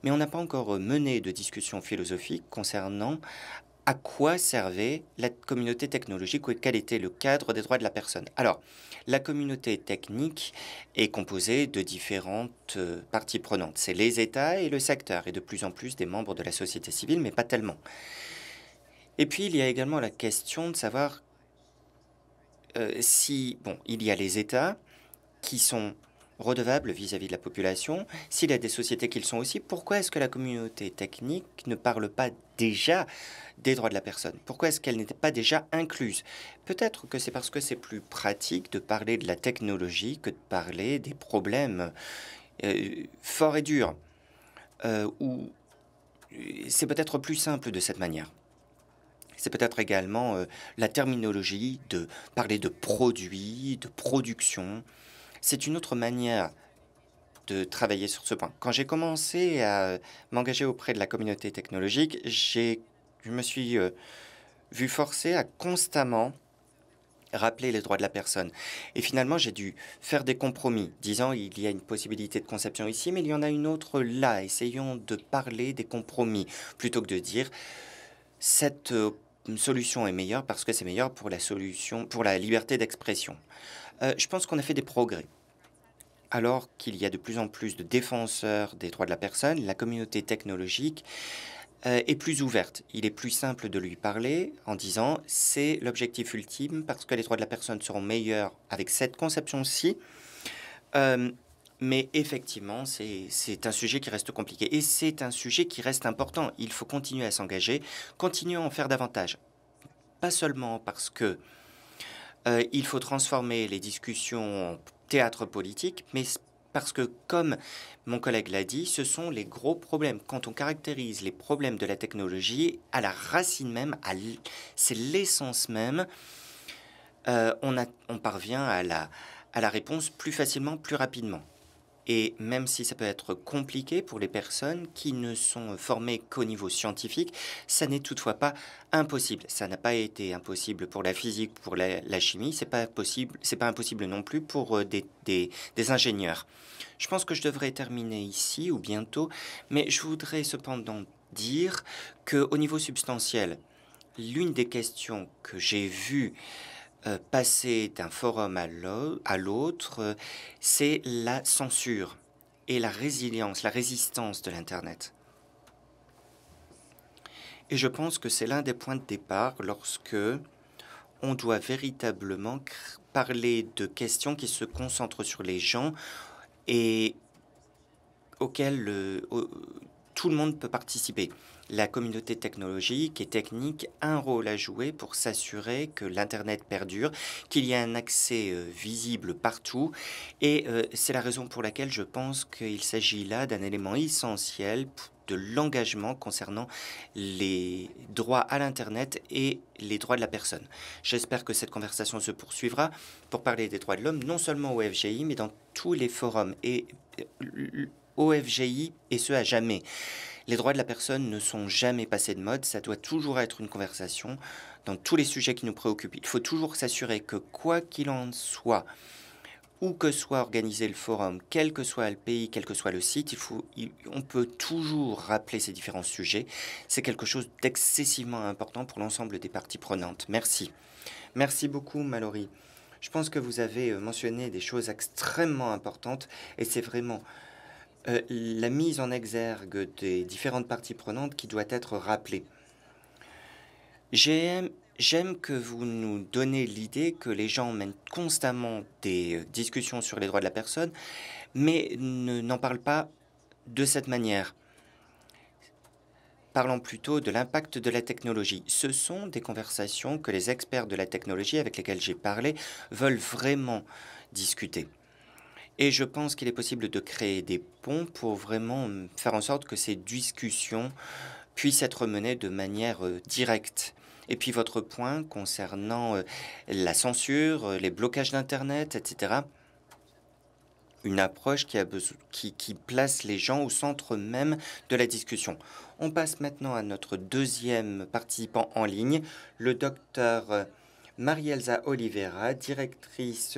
Mais on n'a pas encore mené de discussion philosophique concernant à quoi servait la communauté technologique ou quel était le cadre des droits de la personne. Alors, la communauté technique est composée de différentes euh, parties prenantes. C'est les États et le secteur, et de plus en plus des membres de la société civile, mais pas tellement. Et puis, il y a également la question de savoir euh, si, bon, il y a les États qui sont redevables vis-à-vis de la population, s'il y a des sociétés qui le sont aussi, pourquoi est-ce que la communauté technique ne parle pas déjà des droits de la personne? Pourquoi est-ce qu'elle n'était pas déjà incluse? Peut-être que c'est parce que c'est plus pratique de parler de la technologie que de parler des problèmes euh, forts et durs, euh, ou c'est peut-être plus simple de cette manière. C'est peut-être également euh, la terminologie de parler de produits, de production, c'est une autre manière de travailler sur ce point. Quand j'ai commencé à m'engager auprès de la communauté technologique, je me suis euh, vu forcé à constamment rappeler les droits de la personne. Et finalement, j'ai dû faire des compromis, disant il y a une possibilité de conception ici, mais il y en a une autre là. Essayons de parler des compromis, plutôt que de dire cette euh, solution est meilleure parce que c'est meilleur pour la solution, pour la liberté d'expression. Euh, je pense qu'on a fait des progrès. Alors qu'il y a de plus en plus de défenseurs des droits de la personne, la communauté technologique euh, est plus ouverte. Il est plus simple de lui parler en disant c'est l'objectif ultime parce que les droits de la personne seront meilleurs avec cette conception-ci. Euh, mais effectivement, c'est un sujet qui reste compliqué et c'est un sujet qui reste important. Il faut continuer à s'engager, continuer à en faire davantage. Pas seulement parce que euh, il faut transformer les discussions en théâtre politique, mais parce que, comme mon collègue l'a dit, ce sont les gros problèmes. Quand on caractérise les problèmes de la technologie, à la racine même, c'est l'essence même, euh, on, on parvient à la, à la réponse plus facilement, plus rapidement. Et même si ça peut être compliqué pour les personnes qui ne sont formées qu'au niveau scientifique, ça n'est toutefois pas impossible. Ça n'a pas été impossible pour la physique, pour la, chimie, c'est pas possible, c'est pas impossible non plus pour euh, des, des, des ingénieurs. Je pense que je devrais terminer ici ou bientôt, mais je voudrais cependant dire que au niveau substantiel, l'une des questions que j'ai vues passer d'un forum à l'autre, euh, c'est la censure et la résilience, la résistance de l'Internet. Et je pense que c'est l'un des points de départ lorsque on doit véritablement parler de questions qui se concentrent sur les gens et auxquelles tout le monde peut participer la communauté technologique et technique a un rôle à jouer pour s'assurer que l'Internet perdure, qu'il y a un accès euh, visible partout. Et euh, c'est la raison pour laquelle je pense qu'il s'agit là d'un élément essentiel de l'engagement concernant les droits à l'Internet et les droits de la personne. J'espère que cette conversation se poursuivra pour parler des droits de l'homme, non seulement au FGI, mais dans tous les forums et euh, au FGI, et ce à jamais. Les droits de la personne ne sont jamais passés de mode, ça doit toujours être une conversation dans tous les sujets qui nous préoccupent. Il faut toujours s'assurer que quoi qu'il en soit, où que soit organisé le forum, quel que soit le pays, quel que soit le site, il faut, on peut toujours rappeler ces différents sujets. C'est quelque chose d'excessivement important pour l'ensemble des parties prenantes. Merci. Merci beaucoup, Mallory. Je pense que vous avez euh, mentionné des choses extrêmement importantes et c'est vraiment euh, la mise en exergue des différentes parties prenantes qui doit être rappelée. J'aime que vous nous donnez l'idée que les gens mènent constamment des euh, discussions sur les droits de la personne, mais n'en parlent pas de cette manière. Parlons plutôt de l'impact de la technologie. Ce sont des conversations que les experts de la technologie avec lesquels j'ai parlé veulent vraiment discuter. Et je pense qu'il est possible de créer des ponts pour vraiment faire en sorte que ces discussions puissent être menées de manière euh, directe. Et puis votre point concernant euh, la censure, euh, les blocages d'Internet, etc. une approche qui place les gens au centre même de la discussion. On passe maintenant à notre deuxième participant en ligne, le docteur Marielza Oliveira, directrice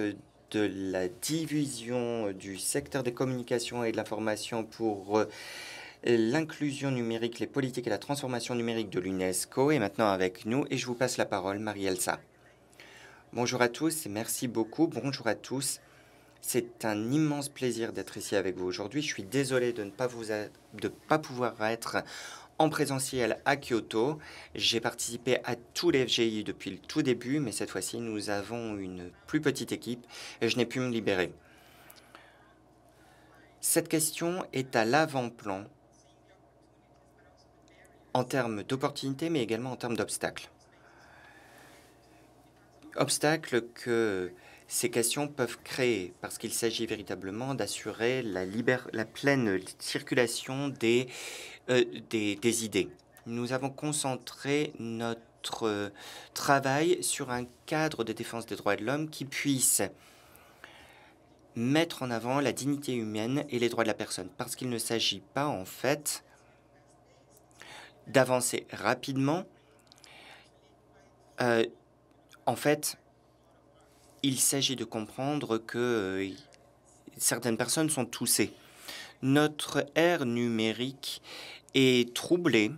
de la division du secteur des communications et de l'information pour euh, l'inclusion numérique, les politiques et la transformation numérique de l'UNESCO est maintenant avec nous et je vous passe la parole, Marie-Elsa. Bonjour à tous et merci beaucoup. Bonjour à tous. C'est un immense plaisir d'être ici avec vous aujourd'hui. Je suis désolé de ne pas, vous de pas pouvoir être en présentiel à Kyoto. J'ai participé à tous les FGI depuis le tout début, mais cette fois-ci, nous avons une plus petite équipe et je n'ai pu me libérer. Cette question est à l'avant-plan en termes d'opportunités, mais également en termes d'obstacles. Obstacles que ces questions peuvent créer, parce qu'il s'agit véritablement d'assurer la, la, pleine circulation des, euh, des, idées. Nous avons concentré notre euh, travail sur un cadre de défense des droits de l'homme qui puisse mettre en avant la dignité humaine et les droits de la personne, parce qu'il ne s'agit pas en fait d'avancer rapidement. Euh, en fait, il s'agit de comprendre que certaines personnes sont toussées. Notre ère numérique est troublée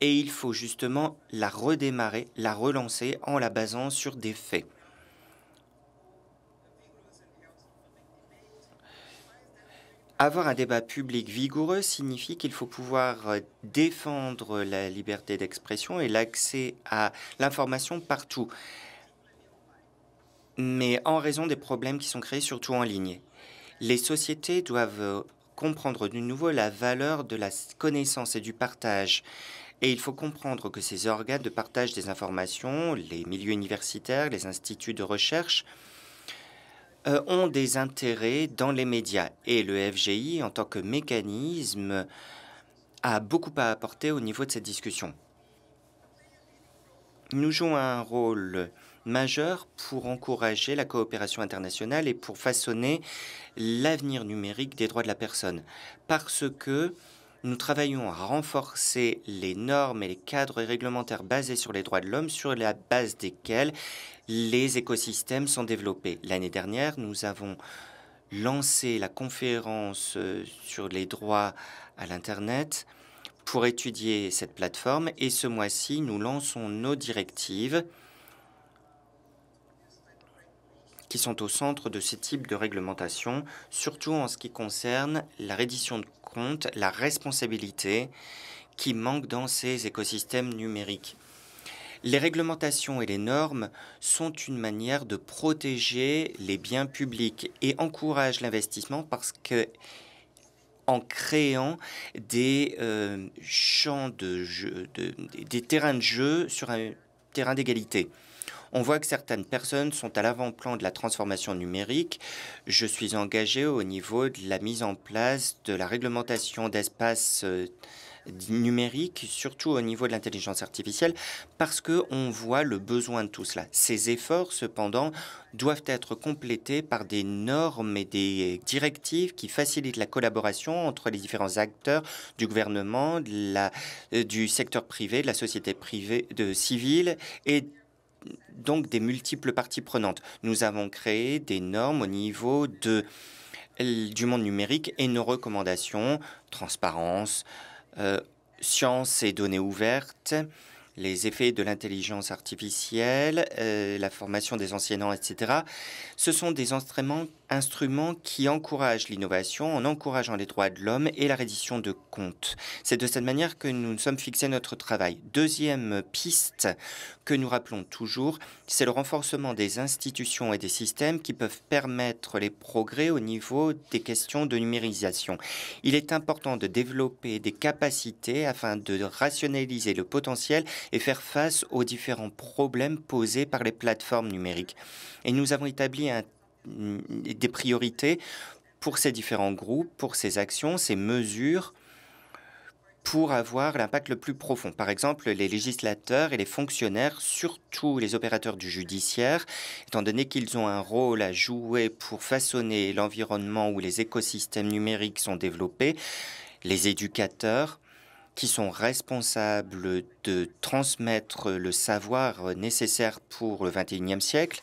et il faut justement la redémarrer, la relancer en la basant sur des faits. Avoir un débat public vigoureux signifie qu'il faut pouvoir défendre la liberté d'expression et l'accès à l'information partout mais en raison des problèmes qui sont créés surtout en ligne. Les sociétés doivent comprendre de nouveau la valeur de la connaissance et du partage. Et il faut comprendre que ces organes de partage des informations, les milieux universitaires, les instituts de recherche, euh, ont des intérêts dans les médias. Et le FGI, en tant que mécanisme, a beaucoup à apporter au niveau de cette discussion. Nous jouons un rôle majeur pour encourager la coopération internationale et pour façonner l'avenir numérique des droits de la personne. Parce que nous travaillons à renforcer les normes et les cadres réglementaires basés sur les droits de l'homme, sur la base desquels les écosystèmes sont développés. L'année dernière, nous avons lancé la conférence euh, sur les droits à l'Internet pour étudier cette plateforme et ce mois-ci, nous lançons nos directives qui sont au centre de ce type de réglementation, surtout en ce qui concerne la reddition de comptes, la responsabilité qui manque dans ces écosystèmes numériques. Les réglementations et les normes sont une manière de protéger les biens publics et encouragent l'investissement parce que en créant des euh, champs de jeu, des terrains de jeu sur un terrain d'égalité. On voit que certaines personnes sont à l'avant-plan de la transformation numérique. Je suis engagé au niveau de la mise en place de la réglementation d'espaces euh, numériques, surtout au niveau de l'intelligence artificielle, parce que on voit le besoin de tout cela. Ces efforts, cependant, doivent être complétés par des normes et des directives qui facilitent la collaboration entre les différents acteurs du gouvernement, euh, du secteur privé, de la société privée, de civile et donc des multiples parties prenantes. Nous avons créé des normes au niveau de, du monde numérique et nos recommandations, transparence, euh, science et données ouvertes, les effets de l'intelligence artificielle, euh, la formation des enseignants, etc. Ce sont des instruments, instruments qui encouragent l'innovation en encourageant les droits de l'homme et la reddition de comptes. C'est de cette manière que nous nous sommes fixés notre travail. Deuxième piste que nous rappelons toujours, c'est le renforcement des institutions et des systèmes qui peuvent permettre les progrès au niveau des questions de numérisation. Il est important de développer des capacités afin de rationaliser le potentiel et faire face aux différents problèmes posés par les plateformes numériques. Et nous avons établi un, des priorités pour ces différents groupes, pour ces actions, ces mesures, pour avoir l'impact le plus profond. Par exemple, les législateurs et les fonctionnaires, surtout les opérateurs du judiciaire, étant donné qu'ils ont un rôle à jouer pour façonner l'environnement où les écosystèmes numériques sont développés, les éducateurs, qui sont responsables de transmettre le savoir nécessaire pour le XXIe siècle,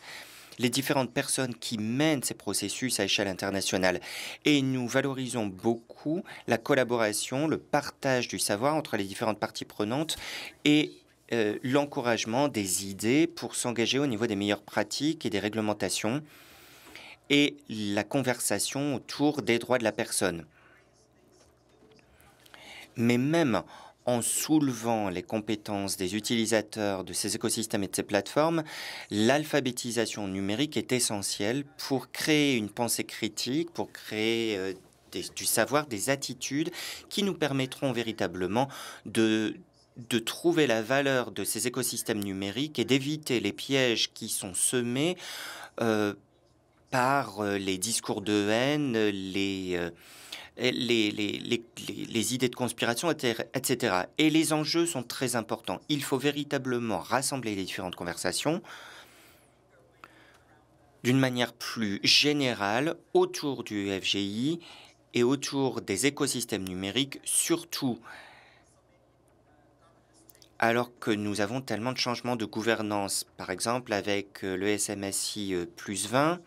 les différentes personnes qui mènent ces processus à échelle internationale. Et nous valorisons beaucoup la collaboration, le partage du savoir entre les différentes parties prenantes et euh, l'encouragement des idées pour s'engager au niveau des meilleures pratiques et des réglementations et la conversation autour des droits de la personne. Mais même en soulevant les compétences des utilisateurs de ces écosystèmes et de ces plateformes, l'alphabétisation numérique est essentielle pour créer une pensée critique, pour créer euh, du savoir, des attitudes qui nous permettront véritablement de, trouver la valeur de ces écosystèmes numériques et d'éviter les pièges qui sont semés euh, par euh, les discours de haine, les, les, idées de conspiration, etc. Et les enjeux sont très importants. Il faut véritablement rassembler les différentes conversations d'une manière plus générale autour du FGI et autour des écosystèmes numériques, surtout alors que nous avons tellement de changements de gouvernance, par exemple avec euh, le SMSI euh, plus 20,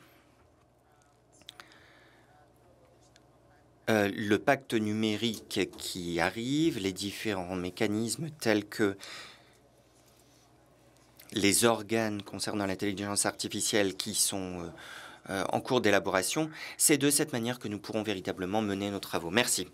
Euh, le pacte numérique qui arrive, les différents mécanismes tels que les organes concernant l'intelligence artificielle qui sont euh, en cours d'élaboration, c'est de cette manière que nous pourrons véritablement mener nos travaux. Merci.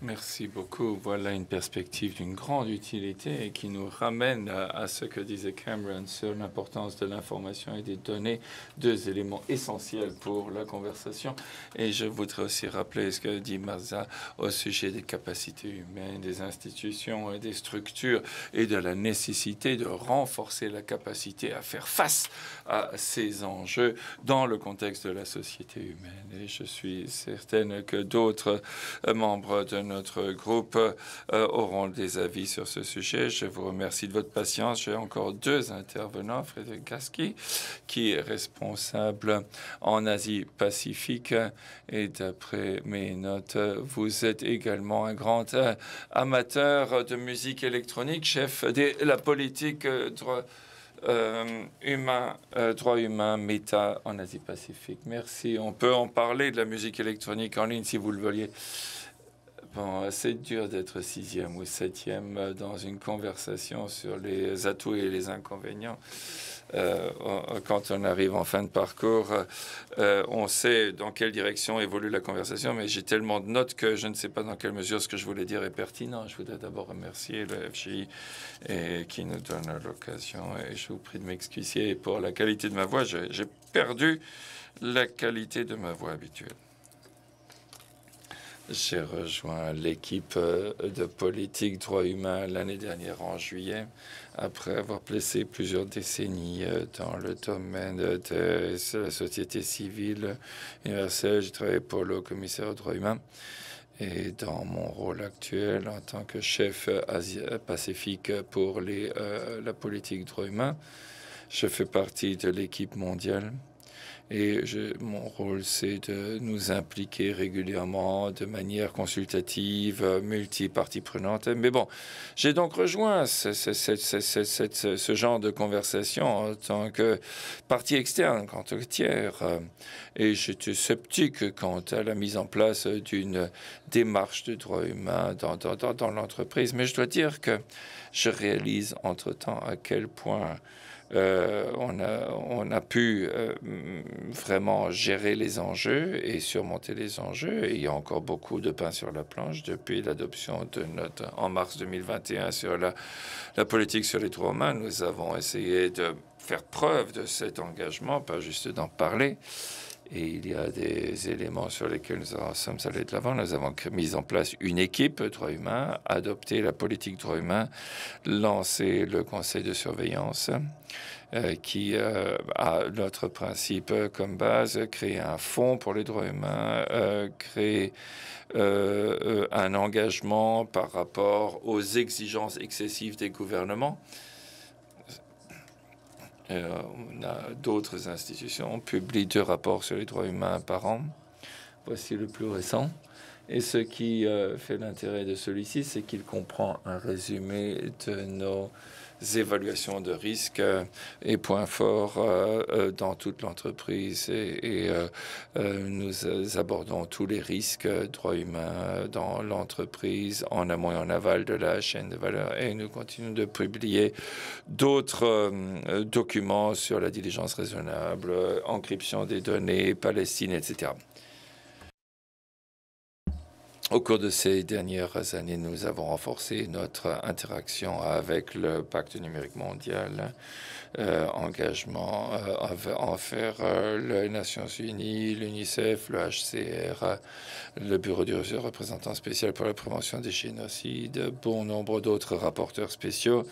Merci beaucoup. Voilà une perspective d'une grande utilité et qui nous ramène à, ce que disait Cameron sur l'importance de l'information et des données, deux éléments essentiels pour la conversation. Et je voudrais aussi rappeler ce que dit Marza au sujet des capacités humaines, des institutions et des structures et de la nécessité de renforcer la capacité à faire face à ces enjeux dans le contexte de la société humaine. Et je suis certaine que d'autres membres de notre groupe euh, auront des avis sur ce sujet. Je vous remercie de votre patience. J'ai encore deux intervenants, Frédéric Gaski, qui est responsable en Asie-Pacifique. Et d'après mes notes, vous êtes également un grand euh, amateur de musique électronique, chef de la politique euh, humain, droit humain, méta en Asie-Pacifique. Merci. On peut en parler de la musique électronique en ligne si vous le vouliez. Bon, c'est dur d'être sixième ou septième dans une conversation sur les atouts et les inconvénients. Euh, quand on arrive en fin de parcours, euh, on sait dans quelle direction évolue la conversation, mais j'ai tellement de notes que je ne sais pas dans quelle mesure ce que je voulais dire est pertinent. Je voudrais d'abord remercier le FGI qui nous donne l'occasion, et je vous prie de m'excuser pour la qualité de ma voix. J'ai perdu la qualité de ma voix habituelle. J'ai rejoint l'équipe euh, de politique droits humains l'année dernière en juillet, après avoir placé plusieurs décennies euh, dans le domaine de la société civile universelle. J'ai travaillé pour le commissaire aux droits humains. Et dans mon rôle actuel en tant que chef Asie-Pacifique pour euh, la politique droits humains, je fais partie de l'équipe mondiale et mon rôle, c'est de nous impliquer régulièrement de manière consultative, multi-partie prenante. Mais bon, j'ai donc rejoint ce, genre de conversation en tant que partie externe, en tant que tiers. Et j'étais sceptique quant à la mise en place d'une démarche de droits humains dans, dans, dans l'entreprise. Mais je dois dire que je réalise entre-temps à quel point euh, on, a, on, a, pu euh, vraiment gérer les enjeux et surmonter les enjeux. Il y a encore beaucoup de pain sur la planche depuis l'adoption de notre, en mars 2021 sur la, la politique sur les droits humains. Nous avons essayé de faire preuve de cet engagement, pas juste d'en parler. Et il y a des éléments sur lesquels nous sommes allés de l'avant. Nous avons mis en place une équipe droits humains, adopté la politique droits humains, lancé le conseil de surveillance euh, qui euh, a notre principe comme base, créer un fonds pour les droits humains, euh, créer un engagement par rapport aux exigences excessives des gouvernements. On a d'autres institutions, on publie deux rapports sur les droits humains par an. Voici le plus récent. Et ce qui fait l'intérêt de celui-ci, c'est qu'il comprend un résumé de nos évaluations de risques euh, et points forts euh, euh, dans toute l'entreprise. Et, nous abordons tous les risques droits humains dans l'entreprise, en amont et en aval de la chaîne de valeur. Et nous continuons de publier d'autres documents sur la diligence raisonnable, encryption des données, Palestine, etc. Au cours de ces dernières années, nous avons renforcé notre interaction avec le pacte numérique mondial, euh, engagement euh, envers euh, les Nations Unies, l'UNICEF, le HCR, le Bureau du représentant spécial pour la prévention des génocides, bon nombre d'autres rapporteurs spéciaux.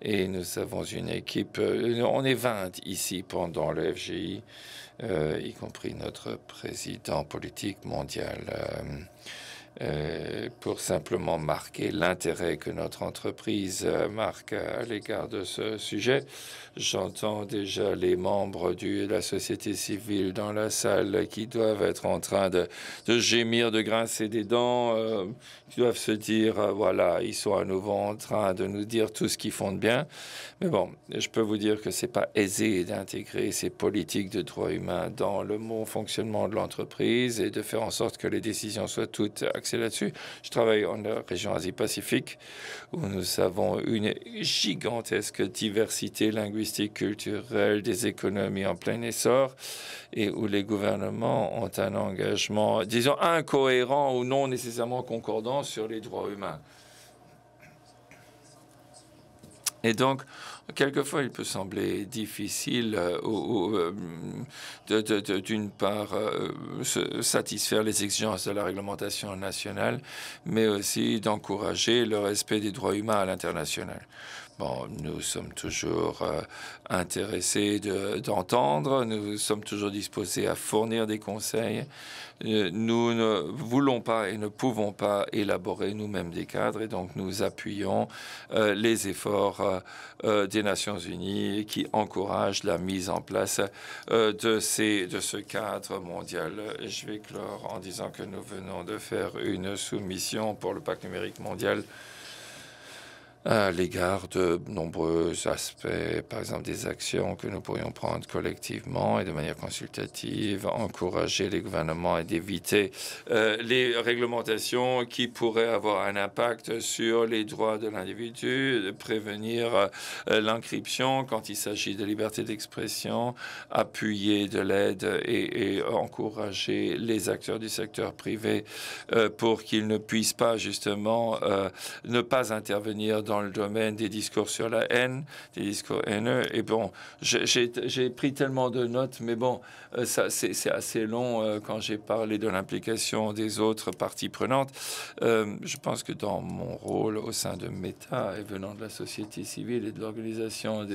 Et nous avons une équipe, on est 20 ici pendant le FGI, y compris notre président politique mondial. Euh, pour simplement marquer l'intérêt que notre entreprise euh, marque à l'égard de ce sujet. J'entends déjà les membres de la société civile dans la salle qui doivent être en train de, gémir, de grincer des dents, euh, qui doivent se dire, voilà, ils sont à nouveau en train de nous dire tout ce qu'ils font de bien. Mais bon, je peux vous dire que c'est pas aisé d'intégrer ces politiques de droits humains dans le bon fonctionnement de l'entreprise et de faire en sorte que les décisions soient toutes là-dessus. Je travaille en région Asie-Pacifique où nous avons une gigantesque diversité linguistique, culturelle, des économies en plein essor et où les gouvernements ont un engagement, disons, incohérent ou non nécessairement concordant sur les droits humains. Et donc, quelquefois, il peut sembler difficile, euh, euh, d'une part, euh, satisfaire les exigences de la réglementation nationale, mais aussi d'encourager le respect des droits humains à l'international. Nous sommes toujours intéressés d'entendre, nous sommes toujours disposés à fournir des conseils. nous ne voulons pas et ne pouvons pas élaborer nous-mêmes des cadres et donc nous appuyons les efforts des Nations Unies qui encouragent la mise en place de, ces, de ce cadre mondial. je vais clore en disant que nous venons de faire une soumission pour le pacte numérique mondial à l'égard de nombreux aspects, par exemple des actions que nous pourrions prendre collectivement et de manière consultative, encourager les gouvernements et d'éviter euh, les réglementations qui pourraient avoir un impact sur les droits de l'individu, prévenir euh, l'encryption quand il s'agit de liberté d'expression, appuyer de l'aide et, encourager les acteurs du secteur privé euh, pour qu'ils ne puissent pas justement ne pas intervenir dans le domaine des discours sur la haine, des discours haineux. Et bon, j'ai pris tellement de notes, mais bon, euh, ça c'est assez long euh, quand j'ai parlé de l'implication des autres parties prenantes. Euh, je pense que dans mon rôle au sein de Meta et venant de la société civile et de l'organisation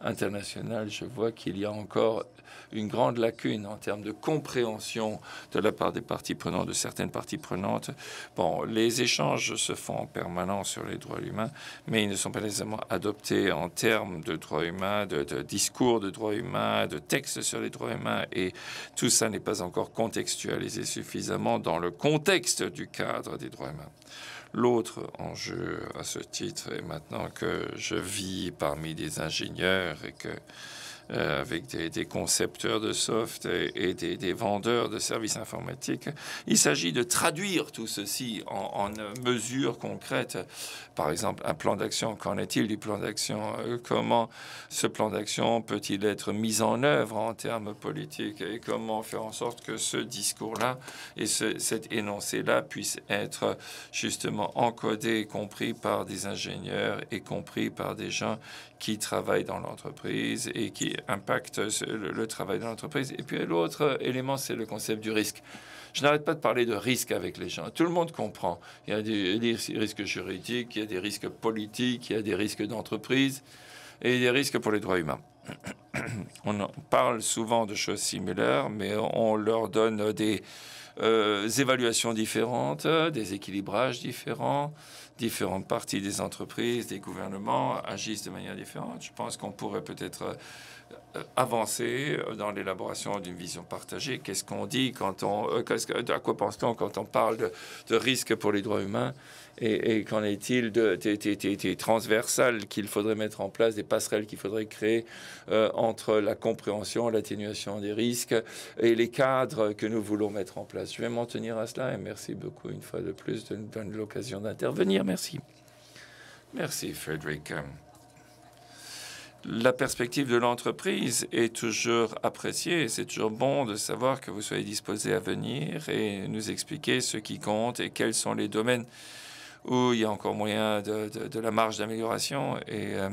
internationale, je vois qu'il y a encore une grande lacune en termes de compréhension de la part des parties prenantes, de certaines parties prenantes. Bon, les échanges se font en permanence sur les droits humains, mais ils ne sont pas nécessairement adoptés en termes de droits humains, de, discours de droits humains, de textes sur les droits humains, et tout ça n'est pas encore contextualisé suffisamment dans le contexte du cadre des droits humains. L'autre enjeu à ce titre est maintenant que je vis parmi des ingénieurs et que euh, avec des, concepteurs de soft et, des, vendeurs de services informatiques. Il s'agit de traduire tout ceci en, mesures concrètes. Par exemple, un plan d'action. Qu'en est-il du plan d'action? Euh, Comment ce plan d'action peut-il être mis en œuvre en termes politiques? Et comment faire en sorte que ce discours-là et cet énoncé-là puisse être justement encodé, compris par des ingénieurs et compris par des gens qui travaillent dans l'entreprise et qui impacte le, travail de l'entreprise. Et puis l'autre élément, c'est le concept du risque. Je n'arrête pas de parler de risque avec les gens. Tout le monde comprend. Il y a des, risques juridiques, il y a des risques politiques, il y a des risques d'entreprise et des risques pour les droits humains. On parle souvent de choses similaires, mais on leur donne des euh, évaluations différentes, des équilibrages différents. Différentes parties des entreprises, des gouvernements agissent de manière différente. Je pense qu'on pourrait peut-être euh, avancer dans l'élaboration d'une vision partagée. Qu'est-ce qu'on dit quand on, euh, à quoi pense-t-on quand on parle de, de risques pour les droits humains? Et, qu'en est-il de, des transversales qu'il faudrait mettre en place, des passerelles qu'il faudrait créer euh, entre la compréhension, l'atténuation des risques et les cadres que nous voulons mettre en place Je vais m'en tenir à cela et merci beaucoup une fois de plus de nous donner l'occasion d'intervenir. Merci. Merci, Frédéric. La perspective de l'entreprise est toujours appréciée. C'est toujours bon de savoir que vous soyez disposé à venir et nous expliquer ce qui compte et quels sont les domaines où il y a encore moyen de, la marge d'amélioration et euh,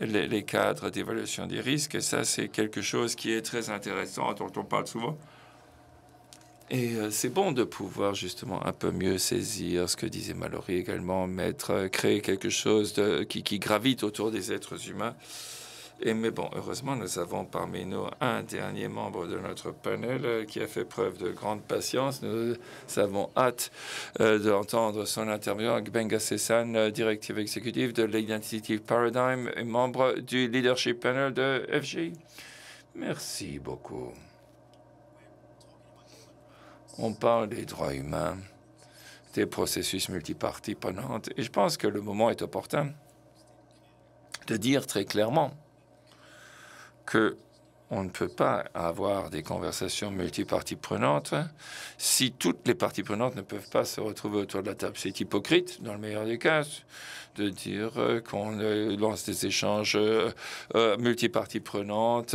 les, cadres d'évaluation des risques. ça, c'est quelque chose qui est très intéressant, dont on parle souvent. Et euh, c'est bon de pouvoir justement un peu mieux saisir ce que disait Mallory également, mettre, créer quelque chose de, qui, qui gravite autour des êtres humains mais bon, heureusement, nous avons parmi nous un dernier membre de notre panel euh, qui a fait preuve de grande patience. Nous avons hâte euh, d'entendre son interview. Benga Sessan, euh, directive exécutive de l'Identity Paradigm et membre du leadership panel de FG. Merci beaucoup. On parle des droits humains, des processus multipartis et je pense que le moment est opportun de dire très clairement que on ne peut pas avoir des conversations multiparties prenantes si toutes les parties prenantes ne peuvent pas se retrouver autour de la table. C'est hypocrite, dans le meilleur des cas, de dire euh, qu'on euh, lance des échanges euh, multiparties prenantes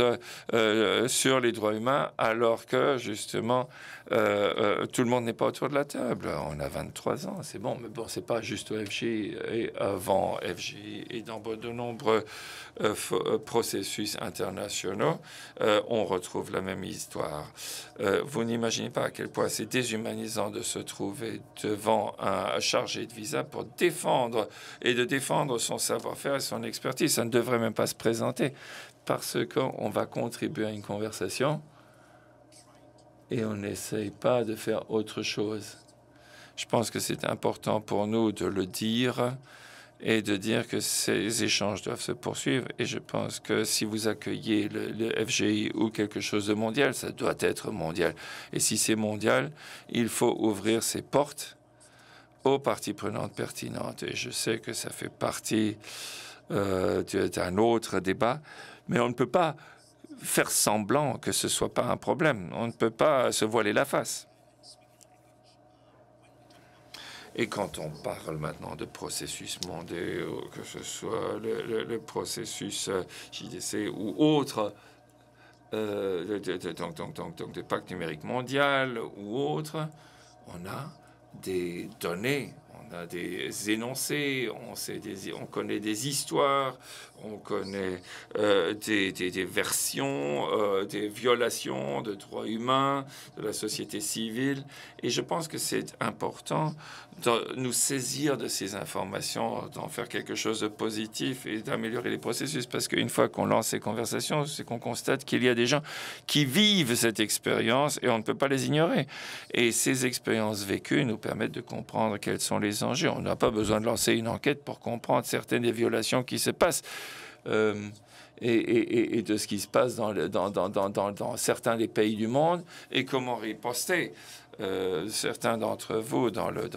sur les droits humains, alors que justement tout le monde n'est pas autour de la table. On a 23 ans, c'est bon, mais bon, c'est pas juste au FG et avant FG et dans de nombreux processus internationaux, on retrouve la même histoire. vous n'imaginez pas à quel point c'est déshumanisant de se trouver devant un chargé de visa pour défendre et de défendre son savoir-faire et son expertise. Ça ne devrait même pas se présenter parce qu'on va contribuer à une conversation et on n'essaye pas de faire autre chose. Je pense que c'est important pour nous de le dire et de dire que ces échanges doivent se poursuivre. Et je pense que si vous accueillez le, FGI ou quelque chose de mondial, ça doit être mondial. Et si c'est mondial, il faut ouvrir ses portes aux parties prenantes pertinentes. Et je sais que ça fait partie euh, d'un autre débat, mais on ne peut pas faire semblant que ce soit pas un problème. On ne peut pas se voiler la face. Et quand on parle maintenant de processus mondiaux, que ce soit le, processus euh, JDC ou autre, euh, donc, donc, mondial ou autre, on a des données, on a des énoncés, on, sait des, on connaît des histoires, on connaît euh, des, des, versions, euh, des violations de droits humains, de la société civile. Et je pense que c'est important de nous saisir de ces informations, d'en faire quelque chose de positif et d'améliorer les processus. Parce qu'une fois qu'on lance ces conversations, c'est qu'on constate qu'il y a des gens qui vivent cette expérience et on ne peut pas les ignorer. Et ces expériences vécues nous permettent de comprendre quels sont les On n'a pas besoin de lancer une enquête pour comprendre certaines des violations qui se passent. Euh, et, de ce qui se passe dans, certains des pays du monde et comment riposter. Euh, certains d'entre vous, dans le,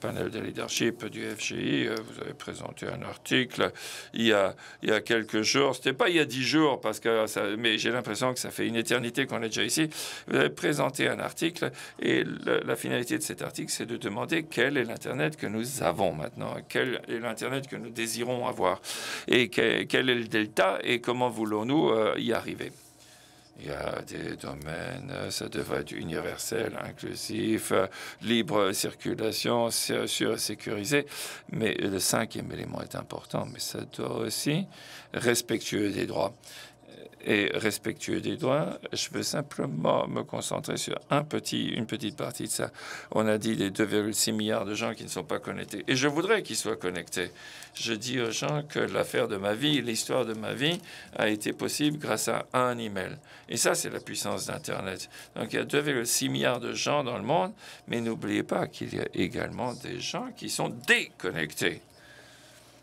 panel de leadership du FGI, euh, vous avez présenté un article il y a, quelques jours. C'était pas il y a dix jours, parce que mais j'ai l'impression que ça fait une éternité qu'on est déjà ici. Vous avez présenté un article et la finalité de cet article, c'est de demander quel est l'Internet que nous avons maintenant, quel est l'Internet que nous désirons avoir et quel, quel est le delta et comment voulons-nous euh, y arriver. Il y a des domaines, ça devrait être universel, inclusif, libre circulation, sûr, sécurisé. Mais le cinquième élément est important, mais ça doit aussi respectueux des droits. Et respectueux des droits. Je veux simplement me concentrer sur un petit, une petite partie de ça. On a dit les 2,6 milliards de gens qui ne sont pas connectés. Et je voudrais qu'ils soient connectés. Je dis aux gens que l'affaire de ma vie, l'histoire de ma vie a été possible grâce à un email. Et ça, c'est la puissance d'Internet. Donc il y a 2,6 milliards de gens dans le monde, mais n'oubliez pas qu'il y a également des gens qui sont déconnectés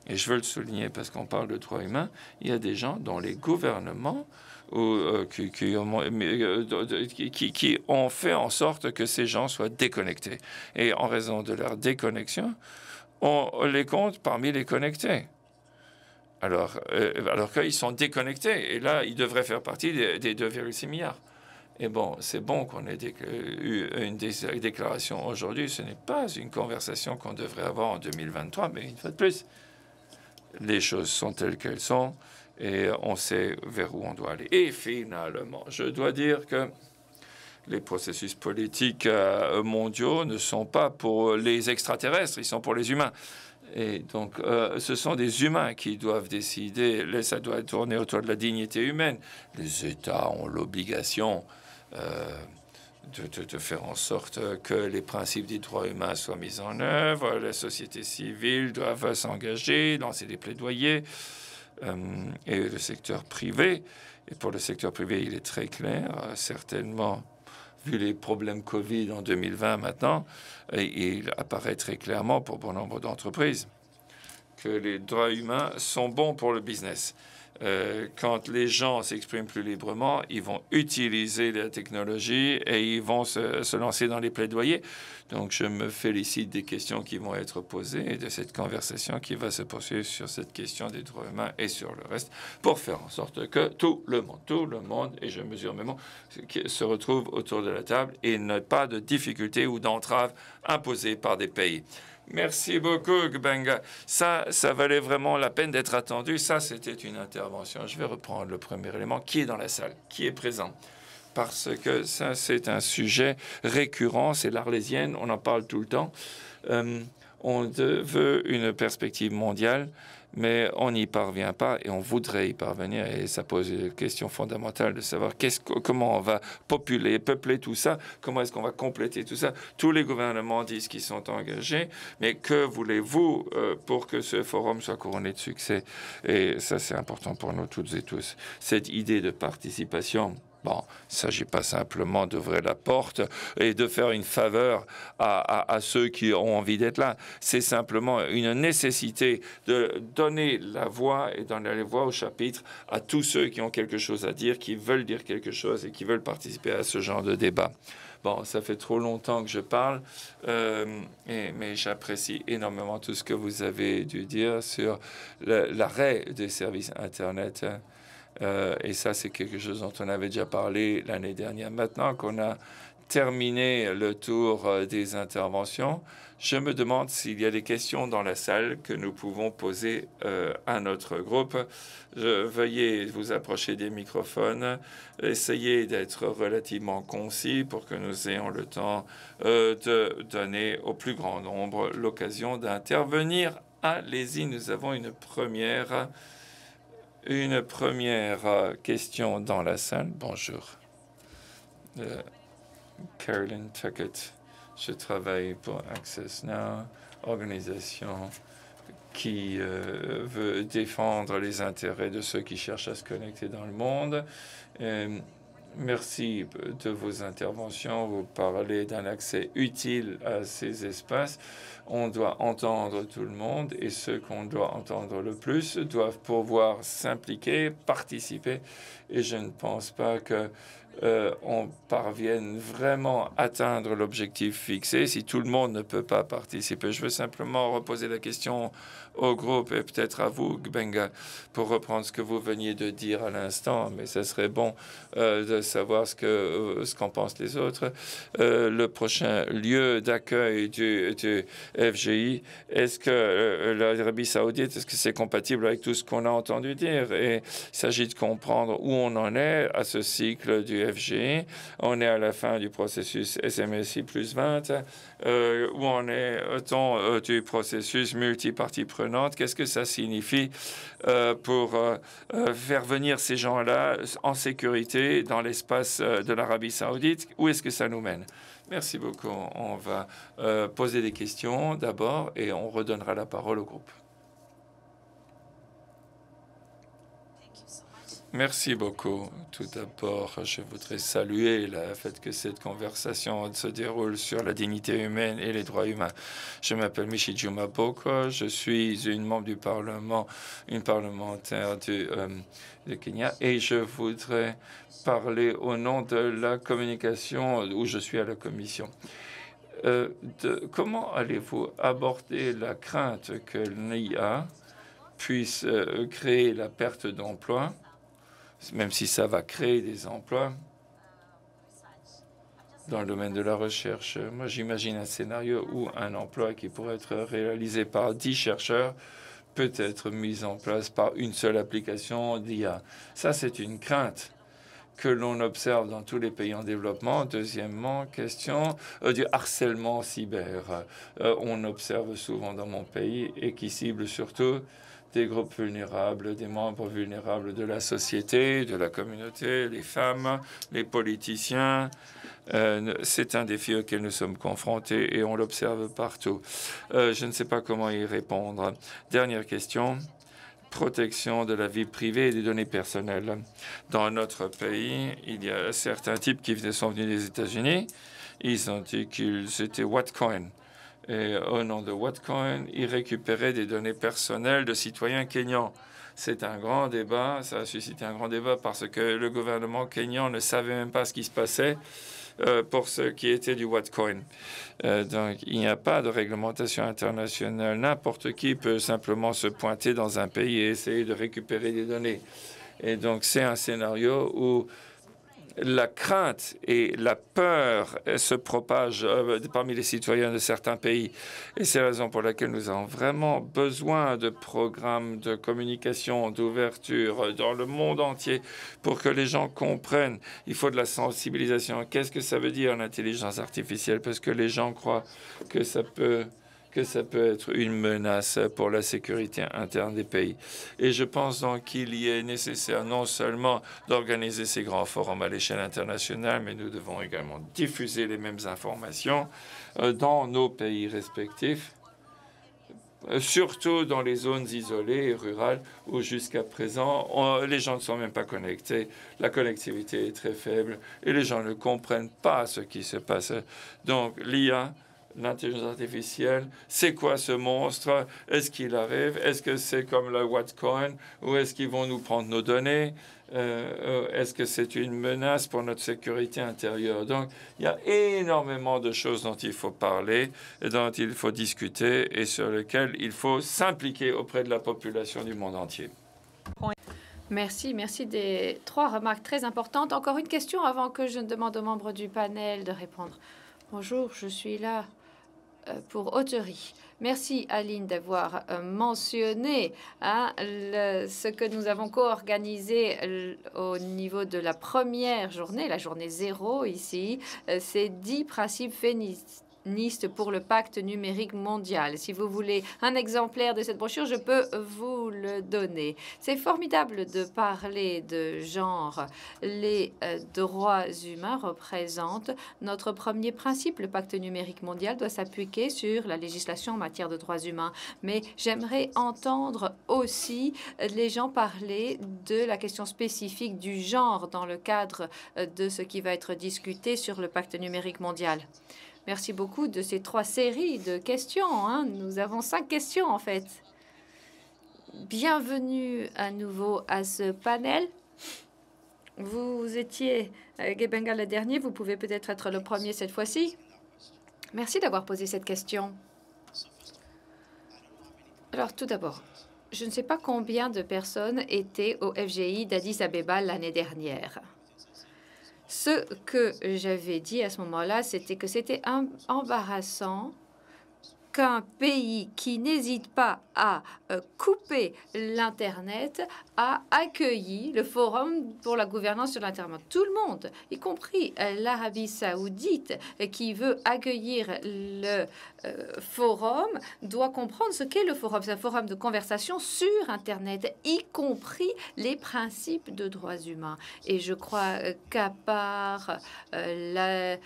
et je veux le souligner parce qu'on parle de droits humains, il y a des gens dont les gouvernements qui, ont fait en sorte que ces gens soient déconnectés. Et en raison de leur déconnexion, on les compte parmi les connectés. Alors, euh, alors qu'ils sont déconnectés. Et là, ils devraient faire partie des, 2,6 milliards. Et bon, c'est bon qu'on ait eu une déclaration aujourd'hui. Ce n'est pas une conversation qu'on devrait avoir en 2023, mais une fois de plus, les choses sont telles qu'elles sont et on sait vers où on doit aller. Et finalement, je dois dire que les processus politiques euh, mondiaux ne sont pas pour les extraterrestres, ils sont pour les humains. Et donc, euh, ce sont des humains qui doivent décider. Ça doit tourner autour de la dignité humaine. Les États ont l'obligation euh, de, faire en sorte que les principes des droits humains soient mis en œuvre. Les sociétés civiles doivent s'engager, lancer des plaidoyers. Euh, et le secteur privé, et pour le secteur privé, il est très clair, certainement, vu les problèmes Covid en 2020 maintenant, il apparaît très clairement pour bon nombre d'entreprises que les droits humains sont bons pour le business. Euh, quand les gens s'expriment plus librement, ils vont utiliser la technologie et ils vont se, lancer dans les plaidoyers. Donc, je me félicite des questions qui vont être posées et de cette conversation qui va se poursuivre sur cette question des droits humains et sur le reste pour faire en sorte que tout le monde, tout le monde, et je mesure mes mots, se retrouve autour de la table et n'ait pas de difficultés ou d'entraves imposées par des pays. Merci beaucoup, Gbenga. Ça, ça valait vraiment la peine d'être attendu. Ça, c'était une intervention. Je vais reprendre le premier élément. Qui est dans la salle Qui est présent Parce que ça, c'est un sujet récurrent. C'est l'arlésienne. On en parle tout le temps. Euh, on veut une perspective mondiale mais on n'y parvient pas et on voudrait y parvenir. Et ça pose une question fondamentale de savoir comment on va populer, peupler tout ça, comment est-ce qu'on va compléter tout ça. Tous les gouvernements disent qu'ils sont engagés, mais que voulez-vous euh, pour que ce forum soit couronné de succès? Et ça, c'est important pour nous toutes et tous. Cette idée de participation Bon, il ne s'agit pas simplement d'ouvrir la porte et de faire une faveur à, ceux qui ont envie d'être là. C'est simplement une nécessité de donner la voix et donner la voix au chapitre à tous ceux qui ont quelque chose à dire, qui veulent dire quelque chose et qui veulent participer à ce genre de débat. Bon, ça fait trop longtemps que je parle, euh, mais j'apprécie énormément tout ce que vous avez dû dire sur l'arrêt des services Internet. Euh, et ça, c'est quelque chose dont on avait déjà parlé l'année dernière. Maintenant qu'on a terminé le tour euh, des interventions, je me demande s'il y a des questions dans la salle que nous pouvons poser euh, à notre groupe. veuillez vous approcher des microphones, essayez d'être relativement concis pour que nous ayons le temps de donner au plus grand nombre l'occasion d'intervenir. Allez-y, nous avons une première une première euh, question dans la salle. Bonjour. Euh, Carolyn Tuckett. Je travaille pour Access Now, organisation qui euh, veut défendre les intérêts de ceux qui cherchent à se connecter dans le monde. merci de vos interventions. Vous parlez d'un accès utile à ces espaces on doit entendre tout le monde et ceux qu'on doit entendre le plus doivent pouvoir s'impliquer, participer. Et je ne pense pas que euh, on parvienne vraiment à atteindre l'objectif fixé si tout le monde ne peut pas participer. Je veux simplement reposer la question au groupe et peut-être à vous, Gbenga, pour reprendre ce que vous veniez de dire à l'instant, mais ce serait bon euh, de savoir ce euh, ce qu'en pensent les autres. Euh, le prochain lieu d'accueil du, FGI, est-ce que l'Arabie Saoudite, est-ce que c'est compatible avec tout ce qu'on a entendu dire? Et il s'agit de comprendre où on en est à ce cycle du du FG. On est à la fin du processus SMSI plus 20, euh, où on est autant euh, du processus multipartie prenante? Qu'est-ce que ça signifie pour faire venir ces gens-là en sécurité dans l'espace de l'Arabie saoudite? Où est-ce que ça nous mène? Merci beaucoup. On va poser des questions d'abord et on redonnera la parole au groupe. Merci beaucoup. Tout d'abord, je voudrais saluer le fait que cette conversation se déroule sur la dignité humaine et les droits humains. Je m'appelle Michijuma Boko, je suis une membre du Parlement, une parlementaire du, euh, de Kenya, et je voudrais parler au nom de la communication où je suis à la commission. Euh, comment allez-vous aborder la crainte que l'IA puisse euh, créer la perte d'emploi même si ça va créer des emplois dans le domaine de la recherche. Moi, j'imagine un scénario où un emploi qui pourrait être réalisé par dix chercheurs peut être mis en place par une seule application d'IA. Ça, c'est une crainte que l'on observe dans tous les pays en développement. Deuxièmement, question euh, du harcèlement cyber. Euh, on observe souvent dans mon pays et qui cible surtout des groupes vulnérables, des membres vulnérables de la société, de la communauté, les femmes, les politiciens. Euh, c'est un défi auquel nous sommes confrontés et on l'observe partout. Euh, je ne sais pas comment y répondre. Dernière question protection de la vie privée et des données personnelles. Dans notre pays, il y a certains types qui sont venus des États-Unis. Ils ont dit qu'ils étaient Whatcoin et au nom de Whatcoin, il récupérait des données personnelles de citoyens kenyans. C'est un grand débat, ça a suscité un grand débat parce que le gouvernement kenyan ne savait même pas ce qui se passait euh, pour ce qui était du Whatcoin. Euh, donc il n'y a pas de réglementation internationale. N'importe qui peut simplement se pointer dans un pays et essayer de récupérer des données. Et donc c'est un scénario où la crainte et la peur se propagent euh, parmi les citoyens de certains pays. Et c'est la raison pour laquelle nous avons vraiment besoin de programmes de communication, d'ouverture dans le monde entier pour que les gens comprennent. Il faut de la sensibilisation. Qu'est-ce que ça veut dire l'intelligence artificielle? Parce que les gens croient que ça peut que ça peut être une menace pour la sécurité interne des pays. Et je pense donc qu'il y est nécessaire non seulement d'organiser ces grands forums à l'échelle internationale, mais nous devons également diffuser les mêmes informations euh, dans nos pays respectifs euh, surtout dans les zones isolées et rurales où jusqu'à présent, les gens ne sont même pas connectés, la connectivité est très faible et les gens ne comprennent pas ce qui se passe. Donc l'IA l'intelligence artificielle. C'est quoi ce monstre? Est-ce qu'il arrive? Est-ce que c'est comme le Whatcoin Ou est-ce qu'ils vont nous prendre nos données? Euh, euh, Est-ce que c'est une menace pour notre sécurité intérieure? Donc, il y a énormément de choses dont il faut parler, et dont il faut discuter, et sur lesquelles il faut s'impliquer auprès de la population du monde entier. Merci, merci des trois remarques très importantes. Encore une question avant que je ne demande aux membres du panel de répondre. Bonjour, je suis là pour Auterie. Merci Aline d'avoir euh, mentionné hein, ce que nous avons co-organisé euh, au niveau de la première journée, la journée zéro ici, ces dix principes féministes pour le pacte numérique mondial. Si vous voulez un exemplaire de cette brochure, je peux vous le donner. C'est formidable de parler de genre. Les euh, droits humains représentent notre premier principe. Le pacte numérique mondial doit s'appuyer sur la législation en matière de droits humains. Mais j'aimerais entendre aussi les gens parler de la question spécifique du genre dans le cadre euh, de ce qui va être discuté sur le pacte numérique mondial. Merci beaucoup de ces trois séries de questions. Hein. Nous avons cinq questions en fait. Bienvenue à nouveau à ce panel. Vous étiez Gebenga le dernier, vous pouvez peut-être être le premier cette fois-ci. Merci d'avoir posé cette question. Alors tout d'abord, je ne sais pas combien de personnes étaient au FGI d'Addis Abeba l'année dernière. Ce que j'avais dit à ce moment-là, c'était que c'était embarrassant qu'un pays qui n'hésite pas à euh, couper l'Internet a accueilli le Forum pour la gouvernance sur l'Internet. Tout le monde, y compris euh, l'Arabie saoudite, euh, qui veut accueillir le forum, doit comprendre ce qu'est le forum. C'est un forum de conversation sur Internet, y compris les principes de droits humains. Et je crois qu'à part la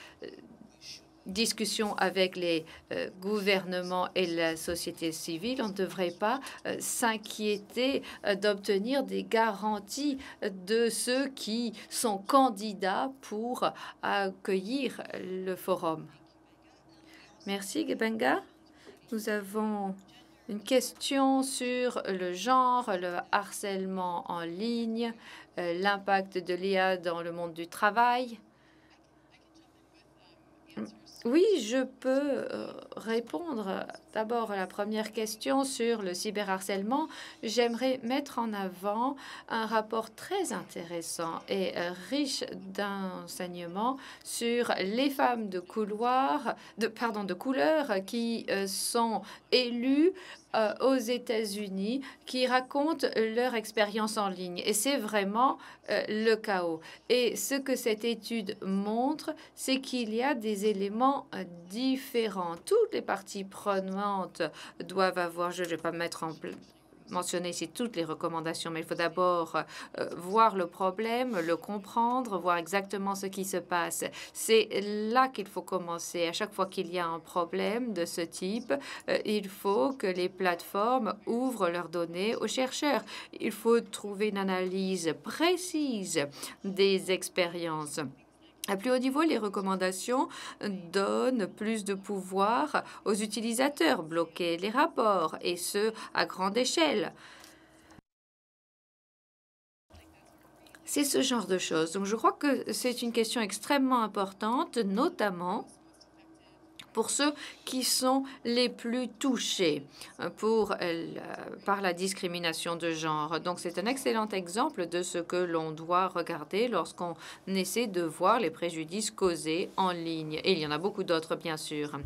discussion avec les euh, gouvernements et la société civile, on ne devrait pas euh, s'inquiéter euh, d'obtenir des garanties de ceux qui sont candidats pour accueillir le forum. Merci, Gebenga. Nous avons une question sur le genre, le harcèlement en ligne, l'impact de l'IA dans le monde du travail. Oui, je peux euh, répondre d'abord à la première question sur le cyberharcèlement. J'aimerais mettre en avant un rapport très intéressant et euh, riche d'enseignements sur les femmes de couloir, de pardon, de couleur qui euh, sont élues euh, aux États-Unis qui racontent leur expérience en ligne. Et c'est vraiment euh, le chaos. Et ce que cette étude montre, c'est qu'il y a des éléments euh, différents. Toutes les parties prenantes doivent avoir, je ne vais pas mettre en mentionner ici toutes les recommandations, mais il faut d'abord euh, voir le problème, le comprendre, voir exactement ce qui se passe. C'est là qu'il faut commencer. À chaque fois qu'il y a un problème de ce type, euh, il faut que les plateformes ouvrent leurs données aux chercheurs. Il faut trouver une analyse précise des expériences. À plus haut niveau, les recommandations donnent plus de pouvoir aux utilisateurs, bloquer les rapports, et ce, à grande échelle. C'est ce genre de choses. Donc je crois que c'est une question extrêmement importante, notamment pour ceux qui sont les plus touchés euh, euh, par la discrimination de genre. Donc c'est un excellent exemple de ce que l'on doit regarder lorsqu'on essaie de voir les préjudices causés en ligne. Et il y en a beaucoup d'autres, bien sûr.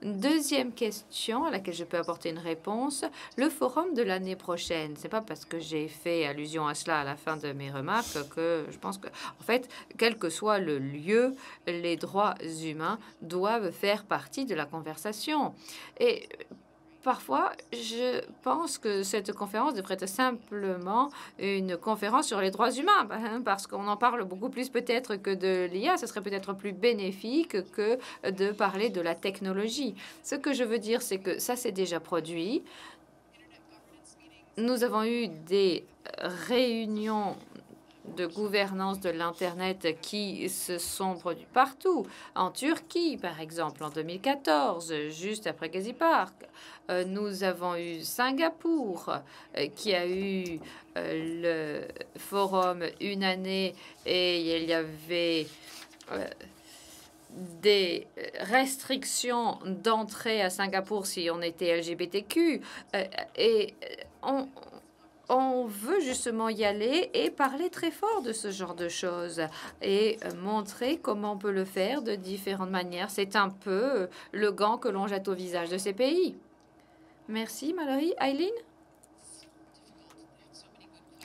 Deuxième question à laquelle je peux apporter une réponse, le forum de l'année prochaine. C'est pas parce que j'ai fait allusion à cela à la fin de mes remarques que je pense que, en fait, quel que soit le lieu, les droits humains doivent faire partie de la conversation. Et parfois, je pense que cette conférence devrait être simplement une conférence sur les droits humains, ben, parce qu'on en parle beaucoup plus peut-être que de l'IA. Ce serait peut-être plus bénéfique que de parler de la technologie. Ce que je veux dire, c'est que ça s'est déjà produit. Nous avons eu des réunions de gouvernance de l'Internet qui se sont produits partout. En Turquie, par exemple, en 2014, juste après Gezi. Euh, nous avons eu Singapour, euh, qui a eu euh, le forum une année et il y avait des restrictions d'entrée à Singapour si on était LGBTQ. et on, on veut justement y aller et parler très fort de ce genre de choses et euh, montrer comment on peut le faire de différentes manières. C'est un peu euh, le gant que l'on jette au visage de ces pays. Merci, Mallory. Eileen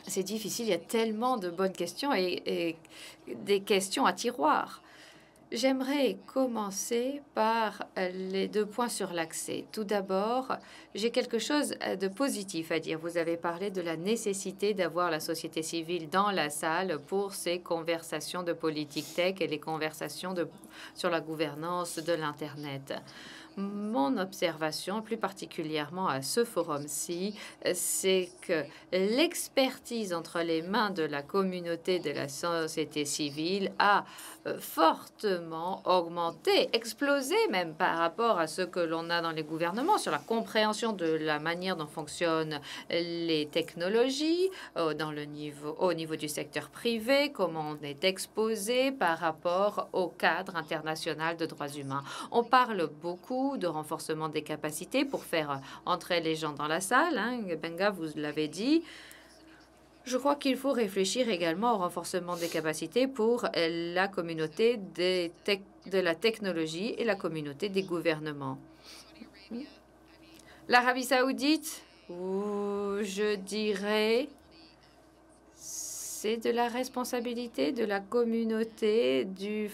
C'est difficile, il y a tellement de bonnes questions et, et des questions à tiroir. J'aimerais commencer par euh, les deux points sur l'accès. Tout d'abord, j'ai quelque chose euh, de positif à dire. Vous avez parlé de la nécessité d'avoir la société civile dans la salle pour ces conversations de politique tech et les conversations sur la gouvernance de l'Internet. Mon observation, plus particulièrement à ce forum-ci, c'est que l'expertise entre les mains de la communauté de la société civile a euh, fortement augmenté, explosé même par rapport à ce que l'on a dans les gouvernements sur la compréhension de la manière dont fonctionnent les technologies euh, dans le niveau, au niveau du secteur privé, comment on est exposé par rapport au cadre international de droits humains. On parle beaucoup de renforcement des capacités pour faire entrer les gens dans la salle. Hein. Benga, vous l'avez dit. Je crois qu'il faut réfléchir également au renforcement des capacités pour la communauté de la technologie et la communauté des gouvernements. L'Arabie saoudite, ou je dirais, c'est de la responsabilité de la communauté, du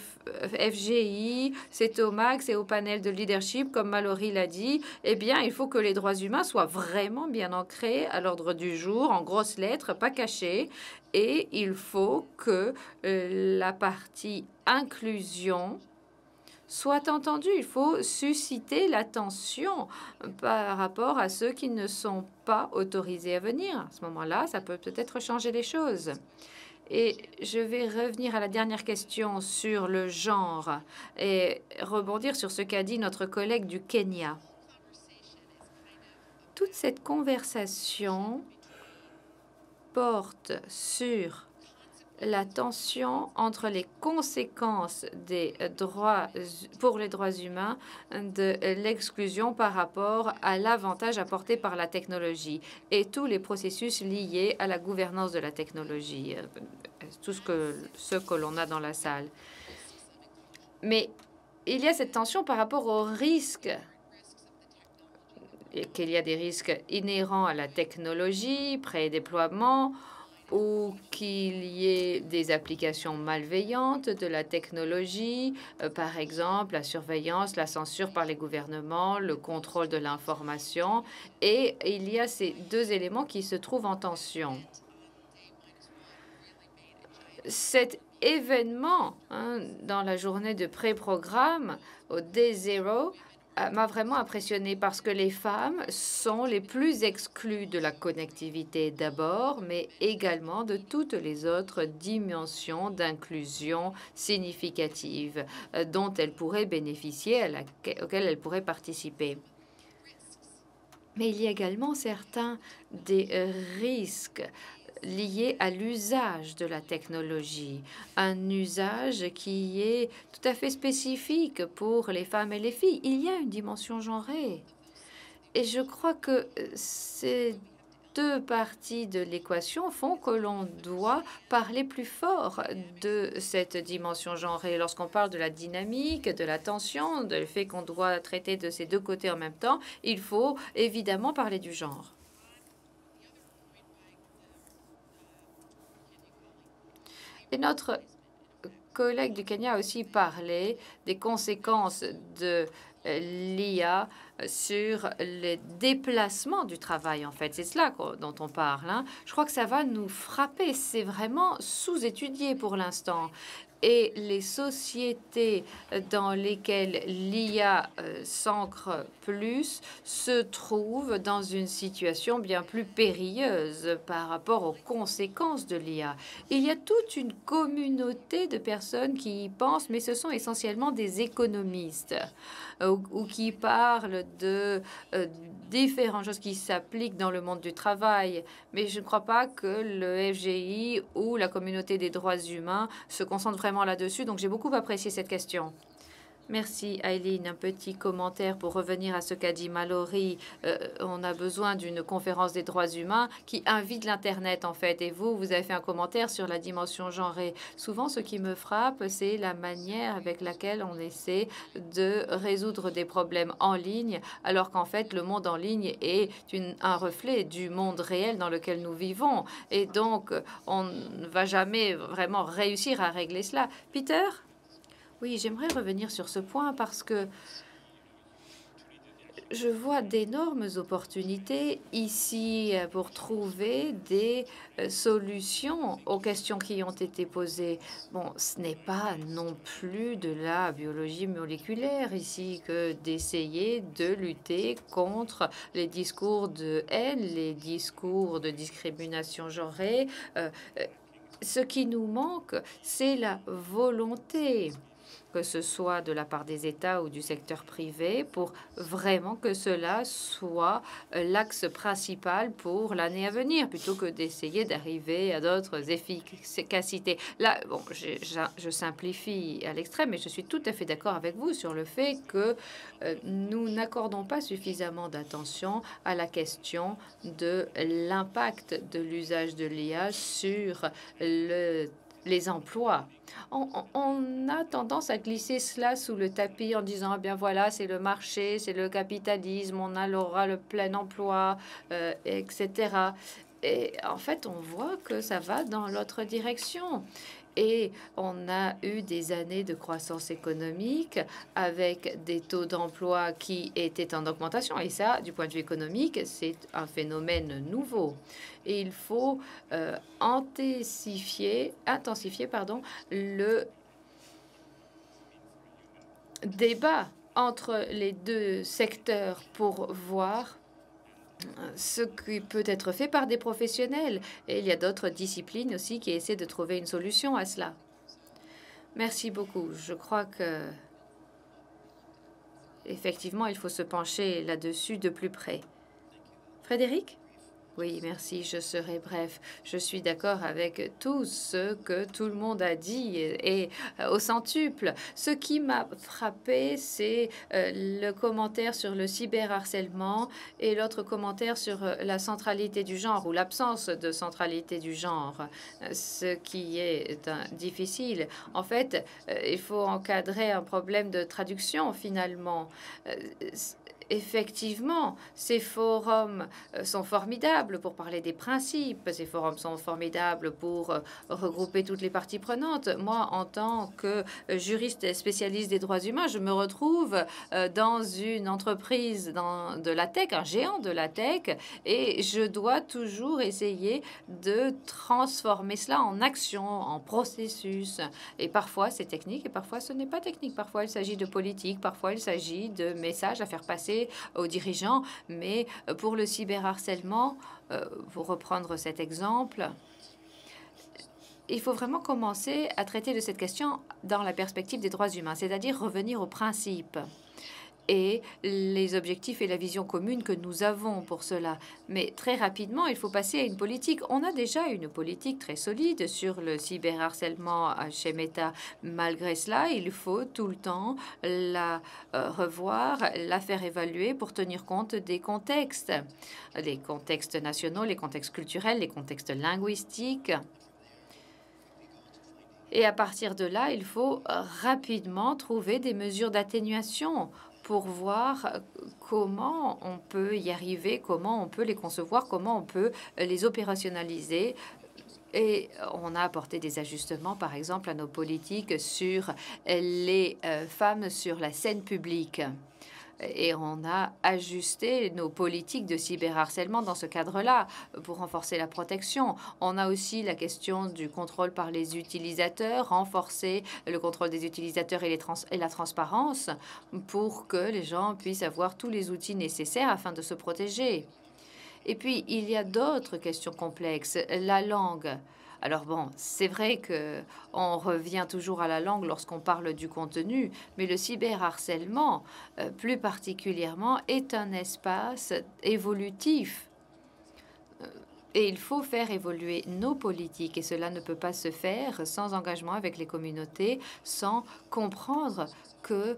FGI, c'est au max et au panel de leadership, comme Mallory l'a dit. Eh bien, il faut que les droits humains soient vraiment bien ancrés à l'ordre du jour, en grosses lettres, pas cachés. Et il faut que euh, la partie inclusion soit entendu. Il faut susciter l'attention par rapport à ceux qui ne sont pas autorisés à venir. À ce moment-là, ça peut peut-être changer les choses. Et je vais revenir à la dernière question sur le genre et rebondir sur ce qu'a dit notre collègue du Kenya. Toute cette conversation porte sur la tension entre les conséquences des droits pour les droits humains de l'exclusion par rapport à l'avantage apporté par la technologie et tous les processus liés à la gouvernance de la technologie, euh, tout ce que, ce que l'on a dans la salle. Mais il y a cette tension par rapport aux risques qu'il y a des risques inhérents à la technologie, pré-déploiement, ou qu'il y ait des applications malveillantes de la technologie, euh, par exemple la surveillance, la censure par les gouvernements, le contrôle de l'information. Et il y a ces deux éléments qui se trouvent en tension. Cet événement hein, dans la journée de pré-programme au D0 euh, m'a vraiment impressionné parce que les femmes sont les plus exclues de la connectivité d'abord, mais également de toutes les autres dimensions d'inclusion significative euh, dont elles pourraient bénéficier, auxquelles elles pourraient participer. Mais il y a également certains des risques lié à l'usage de la technologie, un usage qui est tout à fait spécifique pour les femmes et les filles. Il y a une dimension genrée. Et je crois que ces deux parties de l'équation font que l'on doit parler plus fort de cette dimension genrée. Lorsqu'on parle de la dynamique, de la tension, du fait qu'on doit traiter de ces deux côtés en même temps, il faut évidemment parler du genre. Et notre collègue du Kenya a aussi parlé des conséquences de euh, l'IA sur les déplacements du travail, en fait. C'est cela dont on parle. Hein. Je crois que ça va nous frapper. C'est vraiment sous-étudié pour l'instant et les sociétés dans lesquelles l'IA euh, s'ancre plus se trouvent dans une situation bien plus périlleuse par rapport aux conséquences de l'IA. Il y a toute une communauté de personnes qui y pensent, mais ce sont essentiellement des économistes euh, ou, qui parlent de euh, différentes choses qui s'appliquent dans le monde du travail. Mais je ne crois pas que le FGI ou la communauté des droits humains se concentrent vraiment là-dessus. Donc j'ai beaucoup apprécié cette question. Merci, Eileen. Un petit commentaire pour revenir à ce qu'a dit Mallory. Euh, on a besoin d'une conférence des droits humains qui invite l'Internet, en fait. Et vous, vous avez fait un commentaire sur la dimension genrée. Souvent, ce qui me frappe, c'est la manière avec laquelle on essaie de résoudre des problèmes en ligne, alors qu'en fait, le monde en ligne est un reflet du monde réel dans lequel nous vivons. Et donc, on ne va jamais vraiment réussir à régler cela. Peter? Oui, j'aimerais revenir sur ce point parce que je vois d'énormes opportunités ici pour trouver des euh, solutions aux questions qui ont été posées. Bon, ce n'est pas non plus de la biologie moléculaire ici que d'essayer de lutter contre les discours de haine, les discours de discrimination genrée. Euh, euh, ce qui nous manque, c'est la volonté que ce soit de la part des États ou du secteur privé, pour vraiment que cela soit euh, l'axe principal pour l'année à venir, plutôt que d'essayer d'arriver à d'autres efficacités. Là, bon, je, simplifie à l'extrême, mais je suis tout à fait d'accord avec vous sur le fait que euh, nous n'accordons pas suffisamment d'attention à la question de l'impact de l'usage de l'IA sur le les emplois. On, a tendance à glisser cela sous le tapis en disant, eh bien voilà, c'est le marché, c'est le capitalisme, on aura le plein emploi, euh, etc. Et en fait, on voit que ça va dans l'autre direction. Et on a eu des années de croissance économique avec des taux d'emploi qui étaient en augmentation. Et ça, du point de vue économique, c'est un phénomène nouveau. Et il faut euh, intensifier, intensifier pardon, le débat entre les deux secteurs pour voir ce qui peut être fait par des professionnels. Et il y a d'autres disciplines aussi qui essaient de trouver une solution à cela. Merci beaucoup. Je crois que effectivement, il faut se pencher là-dessus de plus près. Frédéric? Oui, merci, je serai bref. Je suis d'accord avec tout ce que tout le monde a dit et, euh, au centuple. Ce qui m'a frappé, c'est euh, le commentaire sur le cyberharcèlement et l'autre commentaire sur euh, la centralité du genre ou l'absence de centralité du genre, ce qui est difficile. En fait, il faut encadrer un problème de traduction finalement effectivement, ces forums euh, sont formidables pour parler des principes, ces forums sont formidables pour euh, regrouper toutes les parties prenantes. Moi, en tant que euh, juriste spécialiste des droits humains, je me retrouve dans une entreprise dans, de la tech, un géant de la tech, et je dois toujours essayer de transformer cela en action, en processus. Et parfois, c'est technique et parfois, ce n'est pas technique. Parfois, il s'agit de politique, parfois, il s'agit de messages à faire passer aux dirigeants. Mais euh, pour le cyberharcèlement, euh, pour reprendre cet exemple, il faut vraiment commencer à traiter de cette question dans la perspective des droits humains, c'est-à-dire revenir aux principes et les objectifs et la vision commune que nous avons pour cela. Mais très rapidement, il faut passer à une politique. On a déjà une politique très solide sur le cyberharcèlement chez Meta. Malgré cela, il faut tout le temps la euh, revoir, la faire évaluer pour tenir compte des contextes, les contextes nationaux, les contextes culturels, les contextes linguistiques. Et à partir de là, il faut rapidement trouver des mesures d'atténuation pour voir comment on peut y arriver, comment on peut les concevoir, comment on peut les opérationnaliser. Et on a apporté des ajustements, par exemple, à nos politiques sur les euh, femmes sur la scène publique et on a ajusté nos politiques de cyberharcèlement dans ce cadre-là pour renforcer la protection. On a aussi la question du contrôle par les utilisateurs, renforcer le contrôle des utilisateurs et, et la transparence pour que les gens puissent avoir tous les outils nécessaires afin de se protéger. Et puis, il y a d'autres questions complexes. La langue. Alors bon, c'est vrai que on revient toujours à la langue lorsqu'on parle du contenu, mais le cyberharcèlement, euh, plus particulièrement, est un espace évolutif. Euh, et il faut faire évoluer nos politiques, et cela ne peut pas se faire sans engagement avec les communautés, sans comprendre que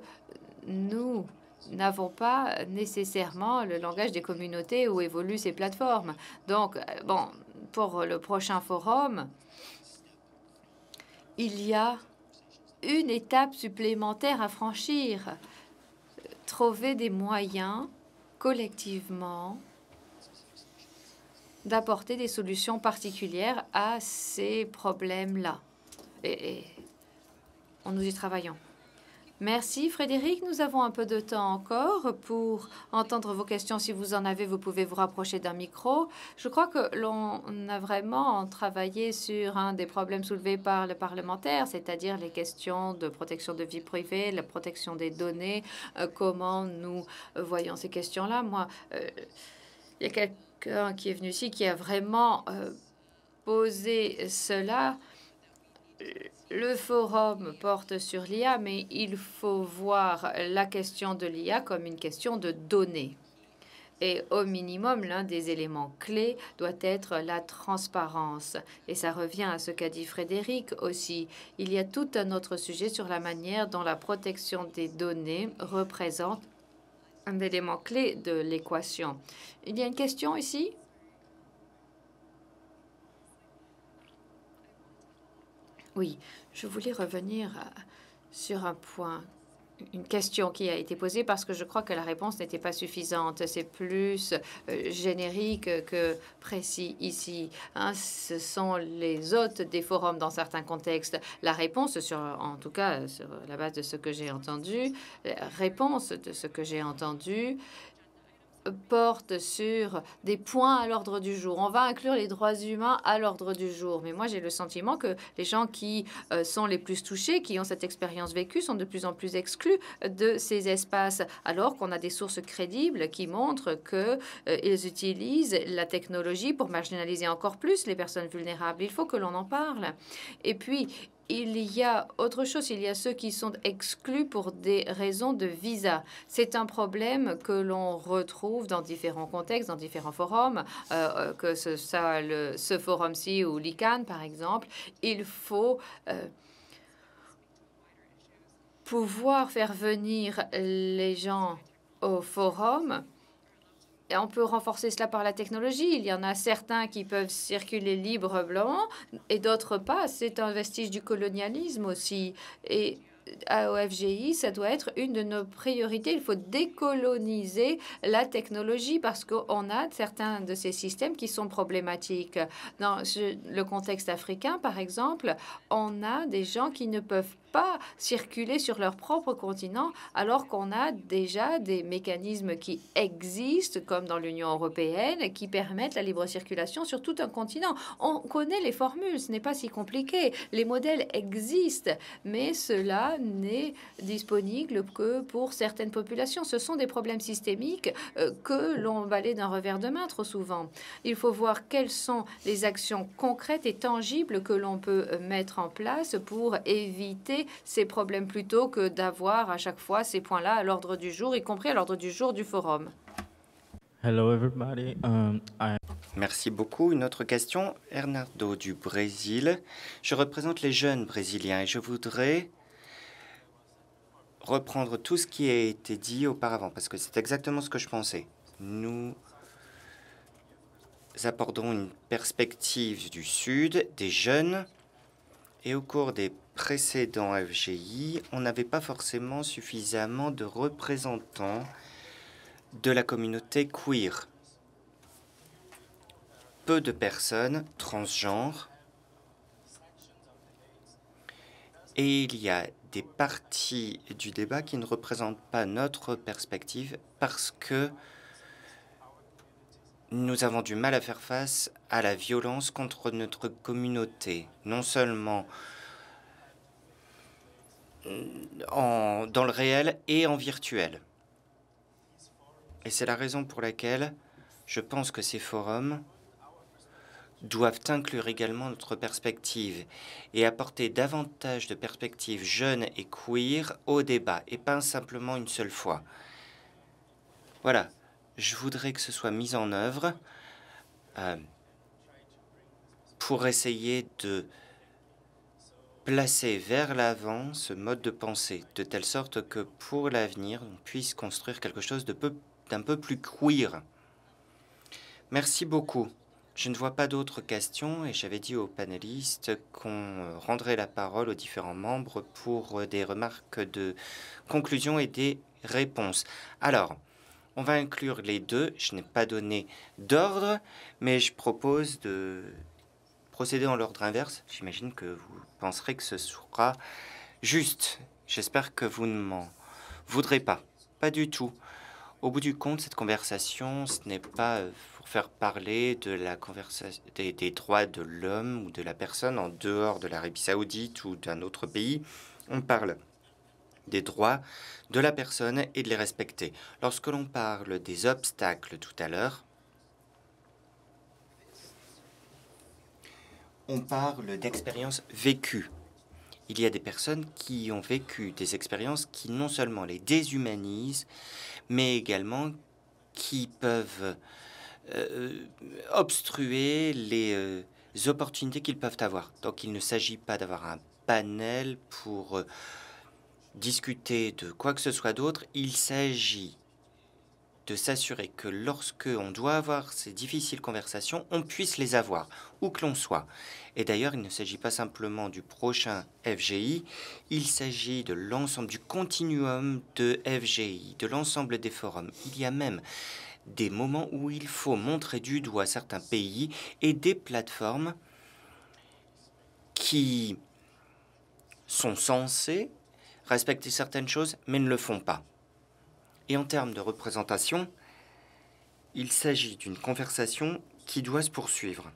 nous n'avons pas nécessairement le langage des communautés où évoluent ces plateformes. Donc, euh, bon, pour le prochain forum, il y a une étape supplémentaire à franchir. Trouver des moyens collectivement d'apporter des solutions particulières à ces problèmes-là. Et, nous y travaillons. Merci Frédéric. Nous avons un peu de temps encore pour entendre vos questions. Si vous en avez, vous pouvez vous rapprocher d'un micro. Je crois que l'on a vraiment travaillé sur un des problèmes soulevés par le parlementaire, c'est-à-dire les questions de protection de vie privée, la protection des données, euh, comment nous voyons ces questions-là? Moi, euh, il y a quelqu'un qui est venu ici qui a vraiment euh, posé cela le forum porte sur l'IA, mais il faut voir la question de l'IA comme une question de données. Et au minimum, l'un des éléments clés doit être la transparence. Et ça revient à ce qu'a dit Frédéric aussi. Il y a tout un autre sujet sur la manière dont la protection des données représente un élément clé de l'équation. Il y a une question ici? Oui, je voulais revenir euh, sur un point une question qui a été posée parce que je crois que la réponse n'était pas suffisante. C'est plus euh, générique que précis ici. Hein. ce sont les hôtes des forums dans certains contextes. La réponse, sur, en tout cas sur la base de ce que j'ai entendu, la réponse de ce que j'ai entendu porte sur des points à l'ordre du jour. On va inclure les droits humains à l'ordre du jour. Mais moi, j'ai le sentiment que les gens qui euh, sont les plus touchés, qui ont cette expérience vécue, sont de plus en plus exclus de ces espaces, alors qu'on a des sources crédibles qui montrent qu'ils euh, utilisent la technologie pour marginaliser encore plus les personnes vulnérables. Il faut que l'on en parle. Et puis, il y a autre chose, il y a ceux qui sont exclus pour des raisons de visa. C'est un problème que l'on retrouve dans différents contextes, dans différents forums, euh, euh, que ce soit ce forum-ci ou l'ICANN, par exemple. Il faut euh, pouvoir faire venir les gens au forum on peut renforcer cela par la technologie. Il y en a certains qui peuvent circuler librement et d'autres pas. C'est un vestige du colonialisme aussi. Et à OFGI, ça doit être une de nos priorités. Il faut décoloniser la technologie parce qu'on a certains de ces systèmes qui sont problématiques. Dans le contexte africain, par exemple, on a des gens qui ne peuvent pas circuler sur leur propre continent alors qu'on a déjà des mécanismes qui existent, comme dans l'Union européenne, qui permettent la libre circulation sur tout un continent. On connaît les formules, ce n'est pas si compliqué. Les modèles existent, mais cela n'est disponible que pour certaines populations. Ce sont des problèmes systémiques euh, que l'on balaye d'un revers de main trop souvent. Il faut voir quelles sont les actions concrètes et tangibles que l'on peut mettre en place pour éviter ces problèmes plutôt que d'avoir à chaque fois ces points-là à l'ordre du jour, y compris à l'ordre du jour du forum. Hello everybody. Um, Merci beaucoup. Une autre question. Hernando du Brésil. Je représente les jeunes brésiliens et je voudrais reprendre tout ce qui a été dit auparavant parce que c'est exactement ce que je pensais. Nous abordons une perspective du Sud, des jeunes, et au cours des précédents FGI, on n'avait pas forcément suffisamment de représentants de la communauté queer. Peu de personnes transgenres. Et il y a des parties du débat qui ne représentent pas notre perspective parce que nous avons du mal à faire face à la violence contre notre communauté, non seulement en, dans le réel et en virtuel. Et c'est la raison pour laquelle je pense que ces forums doivent inclure également notre perspective et apporter davantage de perspectives jeunes et queer au débat, et pas simplement une seule fois. Voilà, je voudrais que ce soit mis en œuvre euh, pour essayer de placer vers l'avant ce mode de pensée, de telle sorte que pour l'avenir, on puisse construire quelque chose d'un peu, peu plus queer. Merci beaucoup. Je ne vois pas d'autres questions et j'avais dit aux panélistes qu'on rendrait la parole aux différents membres pour des remarques de conclusion et des réponses. Alors, on va inclure les deux. Je n'ai pas donné d'ordre, mais je propose de procéder en l'ordre inverse. J'imagine que vous penserez que ce sera juste. J'espère que vous ne m'en voudrez pas. Pas du tout. Au bout du compte, cette conversation, ce n'est pas euh, pour faire parler de la des droits de l'homme ou de la personne en dehors de l'Arabie saoudite ou d'un autre pays. On parle des droits de la personne et de les respecter. Lorsque l'on parle des obstacles tout à l'heure, on parle d'expériences vécues. Il y a des personnes qui ont vécu des expériences qui non seulement les déshumanisent, mais également qui peuvent euh, obstruer les euh, opportunités qu'ils peuvent avoir. Donc il ne s'agit pas d'avoir un panel pour euh, discuter de quoi que ce soit d'autre, il s'agit de s'assurer que lorsque on doit avoir ces difficiles conversations, on puisse les avoir, où que l'on soit. Et d'ailleurs, il ne s'agit pas simplement du prochain FGI, il s'agit de l'ensemble du continuum de FGI, de l'ensemble des forums. Il y a même des moments où il faut montrer du doigt certains pays et des plateformes qui sont censées respecter certaines choses, mais ne le font pas. Et en termes de représentation, il s'agit d'une conversation qui doit se poursuivre.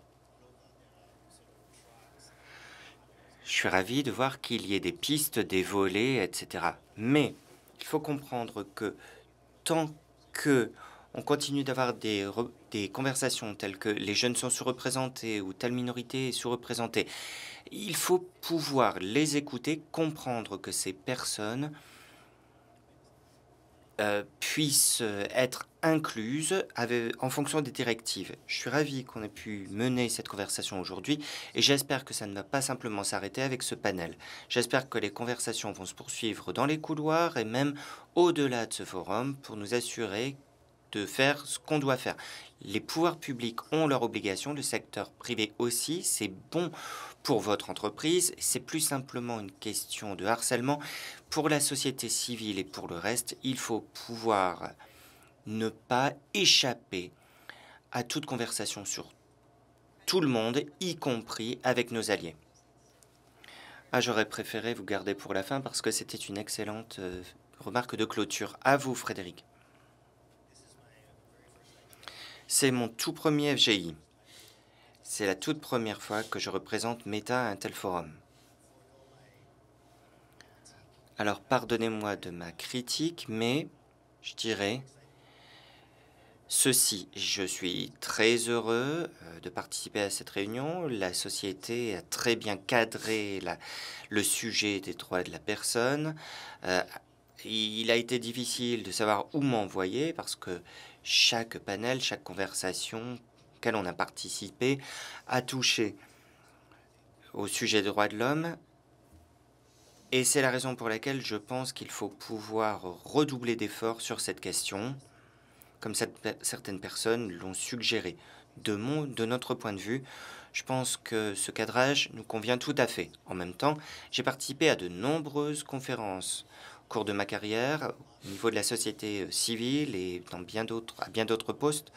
Je suis ravi de voir qu'il y ait des pistes, des volets, etc. Mais il faut comprendre que tant que on continue d'avoir des, conversations telles que les jeunes sont sous-représentés ou telle minorité est sous-représentée, il faut pouvoir les écouter, comprendre que ces personnes euh, puissent être incluses en fonction des directives. Je suis ravi qu'on ait pu mener cette conversation aujourd'hui et j'espère que ça ne va pas simplement s'arrêter avec ce panel. J'espère que les conversations vont se poursuivre dans les couloirs et même au-delà de ce forum pour nous assurer de faire ce qu'on doit faire. Les pouvoirs publics ont leur obligation, le secteur privé aussi. C'est bon pour votre entreprise. C'est plus simplement une question de harcèlement. Pour la société civile et pour le reste, il faut pouvoir ne pas échapper à toute conversation sur tout le monde, y compris avec nos alliés. Ah, j'aurais préféré vous garder pour la fin parce que c'était une excellente euh, remarque de clôture. À vous, Frédéric. C'est mon tout premier FGI. C'est la toute première fois que je représente Meta à un tel forum. Alors pardonnez-moi de ma critique, mais je dirais ceci. Je suis très heureux euh, de participer à cette réunion. La société a très bien cadré le sujet des droits de la personne. Euh, il a été difficile de savoir où m'envoyer parce que chaque panel, chaque conversation auquel on a participé a touché au sujet des droits de l'homme. Et c'est la raison pour laquelle je pense qu'il faut pouvoir redoubler d'efforts sur cette question, comme certaines personnes l'ont suggéré. De, mon, de notre point de vue, je pense que ce cadrage nous convient tout à fait. En même temps, j'ai participé à de nombreuses conférences cours de ma carrière, au niveau de la société euh, civile et dans bien d'autres, à bien d'autres postes,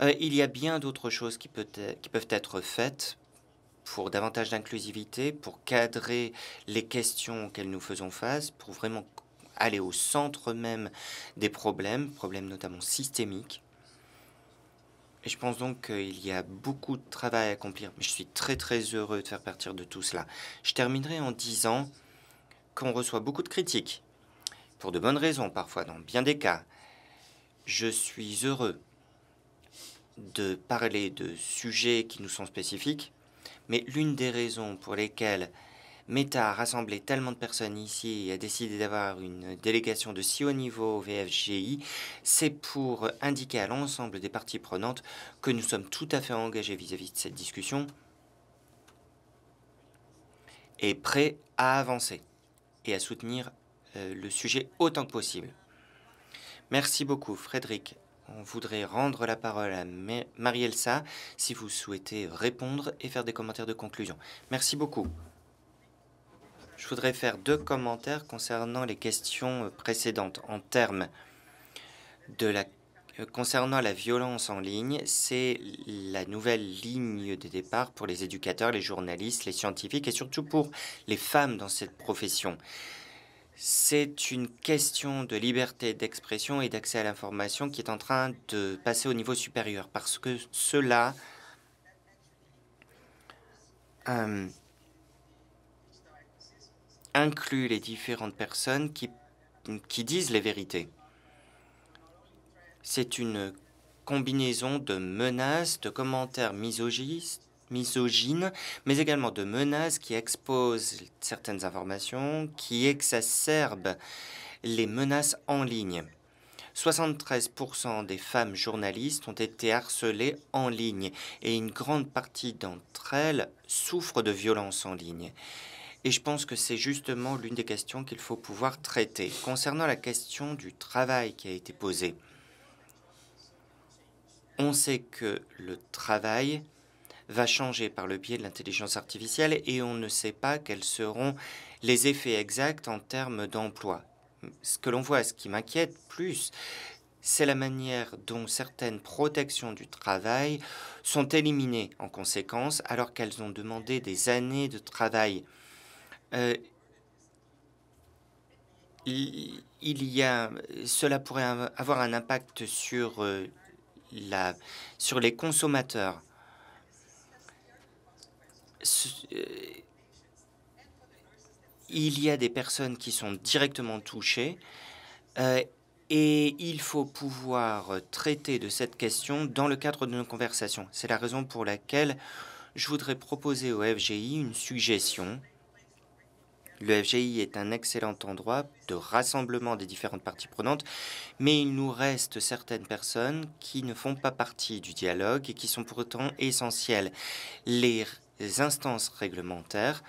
euh, il y a bien d'autres choses qui, qui peuvent être faites pour davantage d'inclusivité, pour cadrer les questions auxquelles nous faisons face, pour vraiment aller au centre même des problèmes, problèmes notamment systémiques. Et je pense donc qu'il y a beaucoup de travail à accomplir, mais je suis très très heureux de faire partir de tout cela. Je terminerai en disant qu'on reçoit beaucoup de critiques pour de bonnes raisons parfois, dans bien des cas. Je suis heureux de parler de sujets qui nous sont spécifiques, mais l'une des raisons pour lesquelles Meta a rassemblé tellement de personnes ici et a décidé d'avoir une délégation de si haut niveau au VFGI, c'est pour indiquer à l'ensemble des parties prenantes que nous sommes tout à fait engagés vis-à-vis -vis de cette discussion et prêts à avancer et à soutenir le sujet autant que possible. Merci beaucoup, Frédéric. On voudrait rendre la parole à Marie-Elsa si vous souhaitez répondre et faire des commentaires de conclusion. Merci beaucoup. Je voudrais faire deux commentaires concernant les questions précédentes en termes de la euh, concernant la violence en ligne, c'est la nouvelle ligne de départ pour les éducateurs, les journalistes, les scientifiques et surtout pour les femmes dans cette profession. C'est une question de liberté d'expression et d'accès à l'information qui est en train de passer au niveau supérieur parce que cela euh, inclut les différentes personnes qui, qui disent les vérités. C'est une combinaison de menaces, de commentaires misogynistes, misogynes, mais également de menaces qui exposent certaines informations, qui exacerbent les menaces en ligne. 73% des femmes journalistes ont été harcelées en ligne et une grande partie d'entre elles souffrent de violences en ligne. Et je pense que c'est justement l'une des questions qu'il faut pouvoir traiter. Concernant la question du travail qui a été posée, On sait que le travail va changer par le biais de l'intelligence artificielle et on ne sait pas quels seront les effets exacts en termes d'emploi. Ce que l'on voit, ce qui m'inquiète plus, c'est la manière dont certaines protections du travail sont éliminées en conséquence, alors qu'elles ont demandé des années de travail. Euh, il, y a, cela pourrait avoir un impact sur, euh, la, sur les consommateurs. Euh, il y a des personnes qui sont directement touchées et il faut pouvoir traiter de cette question dans le cadre de nos conversations. C'est la raison pour laquelle je voudrais proposer au FGI une suggestion. Le FGI est un excellent endroit de rassemblement des différentes parties prenantes, mais il nous reste certaines personnes qui ne font pas partie du dialogue et qui sont pourtant essentielles. Les instances réglementaires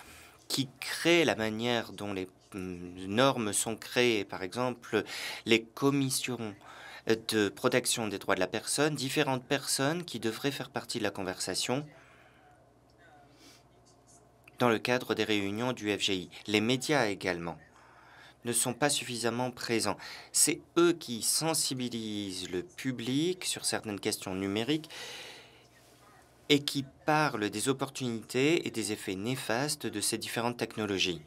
qui créent la manière dont les normes sont créées, par exemple les commissions de protection des droits de la personne, différentes personnes qui devraient faire partie de la conversation dans le cadre des réunions du FGI. Les médias également ne sont pas suffisamment présents. C'est eux qui sensibilisent le public sur certaines questions numériques et qui parlent des opportunités et des effets néfastes de ces différentes technologies.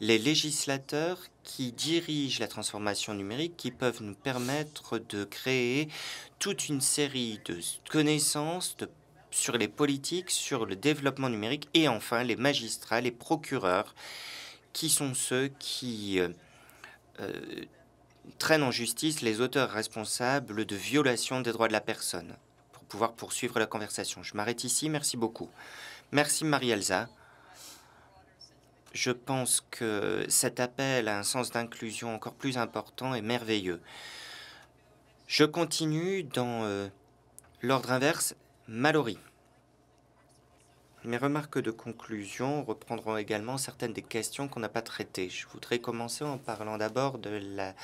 Les législateurs qui dirigent la transformation numérique, qui peuvent nous permettre de créer toute une série de connaissances sur les politiques, sur le développement numérique, et enfin les magistrats, les procureurs, qui sont ceux qui euh, euh, traînent en justice les auteurs responsables de violations des droits de la personne, pouvoir poursuivre la conversation. Je m'arrête ici, merci beaucoup. Merci Marie-Elsa je pense que cet appel a un sens d'inclusion encore plus important et merveilleux. Je continue dans euh, l'ordre inverse, Mallory. Mes remarques de conclusion reprendront également certaines des questions qu'on n'a pas traitées. Je voudrais commencer en parlant d'abord de la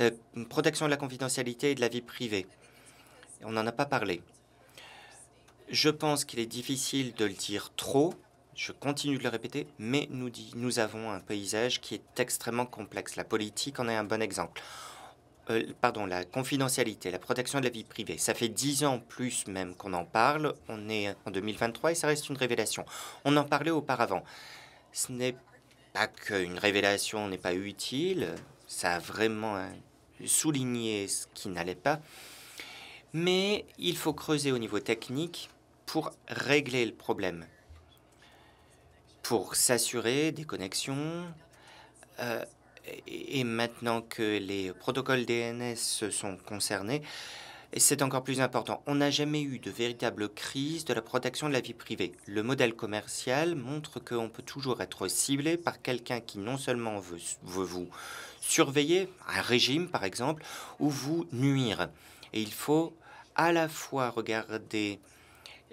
euh, protection de la confidentialité et de la vie privée. On n'en a pas parlé. Je pense qu'il est difficile de le dire trop je continue de le répéter, mais nous, nous avons un paysage qui est extrêmement complexe. La politique en est un bon exemple. Euh, pardon, la confidentialité, la protection de la vie privée. Ça fait dix ans plus même qu'on en parle. On est en 2023 et ça reste une révélation. On en parlait auparavant. Ce n'est pas qu'une révélation n'est pas utile. Ça a vraiment hein, souligné ce qui n'allait pas. Mais il faut creuser au niveau technique pour régler le problème pour s'assurer des connexions. Euh, et maintenant que les protocoles DNS sont concernés, c'est encore plus important. On n'a jamais eu de véritable crise de la protection de la vie privée. Le modèle commercial montre qu'on peut toujours être ciblé par quelqu'un qui non seulement veut, vous surveiller, un régime par exemple, ou vous nuire. Et il faut à la fois regarder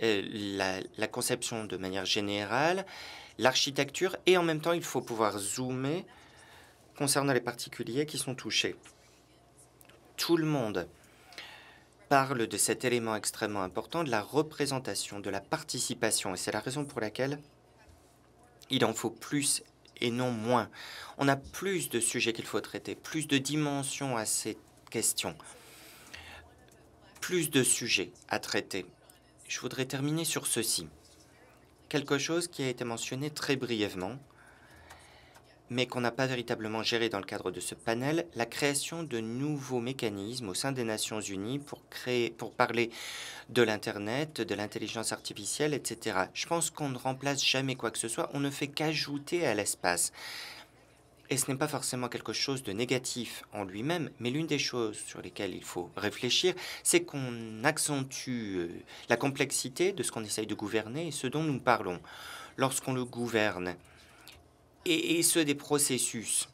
euh, la, la conception de manière générale l'architecture et en même temps il faut pouvoir zoomer concernant les particuliers qui sont touchés. Tout le monde parle de cet élément extrêmement important de la représentation, de la participation et c'est la raison pour laquelle il en faut plus et non moins. On a plus de sujets qu'il faut traiter, plus de dimensions à ces questions, plus de sujets à traiter. Je voudrais terminer sur ceci quelque chose qui a été mentionné très brièvement, mais qu'on n'a pas véritablement géré dans le cadre de ce panel, la création de nouveaux mécanismes au sein des Nations Unies pour, pour parler de l'Internet, de l'intelligence artificielle, etc. Je pense qu'on ne remplace jamais quoi que ce soit, on ne fait qu'ajouter à l'espace. Et ce n'est pas forcément quelque chose de négatif en lui-même, mais l'une des choses sur lesquelles il faut réfléchir, c'est qu'on accentue euh, la complexité de ce qu'on essaye de gouverner et ce dont nous parlons lorsqu'on le gouverne, et, ce des processus.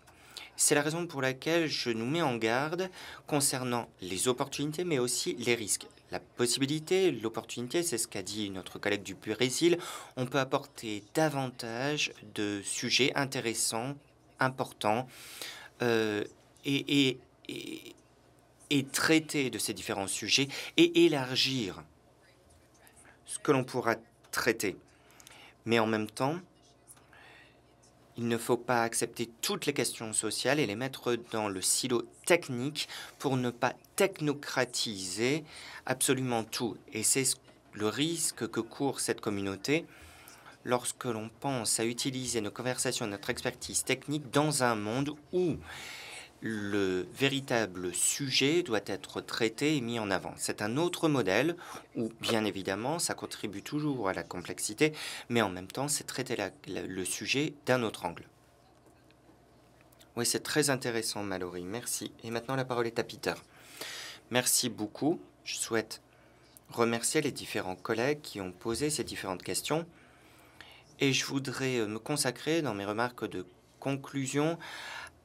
C'est la raison pour laquelle je nous mets en garde concernant les opportunités, mais aussi les risques. La possibilité, l'opportunité, c'est ce qu'a dit notre collègue du Brésil, on peut apporter davantage de sujets intéressants important. Euh, et, et traiter de ces différents sujets et élargir ce que l'on pourra traiter. Mais en même temps, il ne faut pas accepter toutes les questions sociales et les mettre dans le silo technique pour ne pas technocratiser absolument tout. Et c'est le risque que court cette communauté lorsque l'on pense à utiliser nos conversations, notre expertise technique dans un monde où le véritable sujet doit être traité et mis en avant. C'est un autre modèle où, bien évidemment, ça contribue toujours à la complexité, mais en même temps, c'est traiter le sujet d'un autre angle. Oui, c'est très intéressant, Mallory. Merci. Et maintenant, la parole est à Peter. Merci beaucoup. Je souhaite remercier les différents collègues qui ont posé ces différentes questions. Et je voudrais me consacrer dans mes remarques de conclusion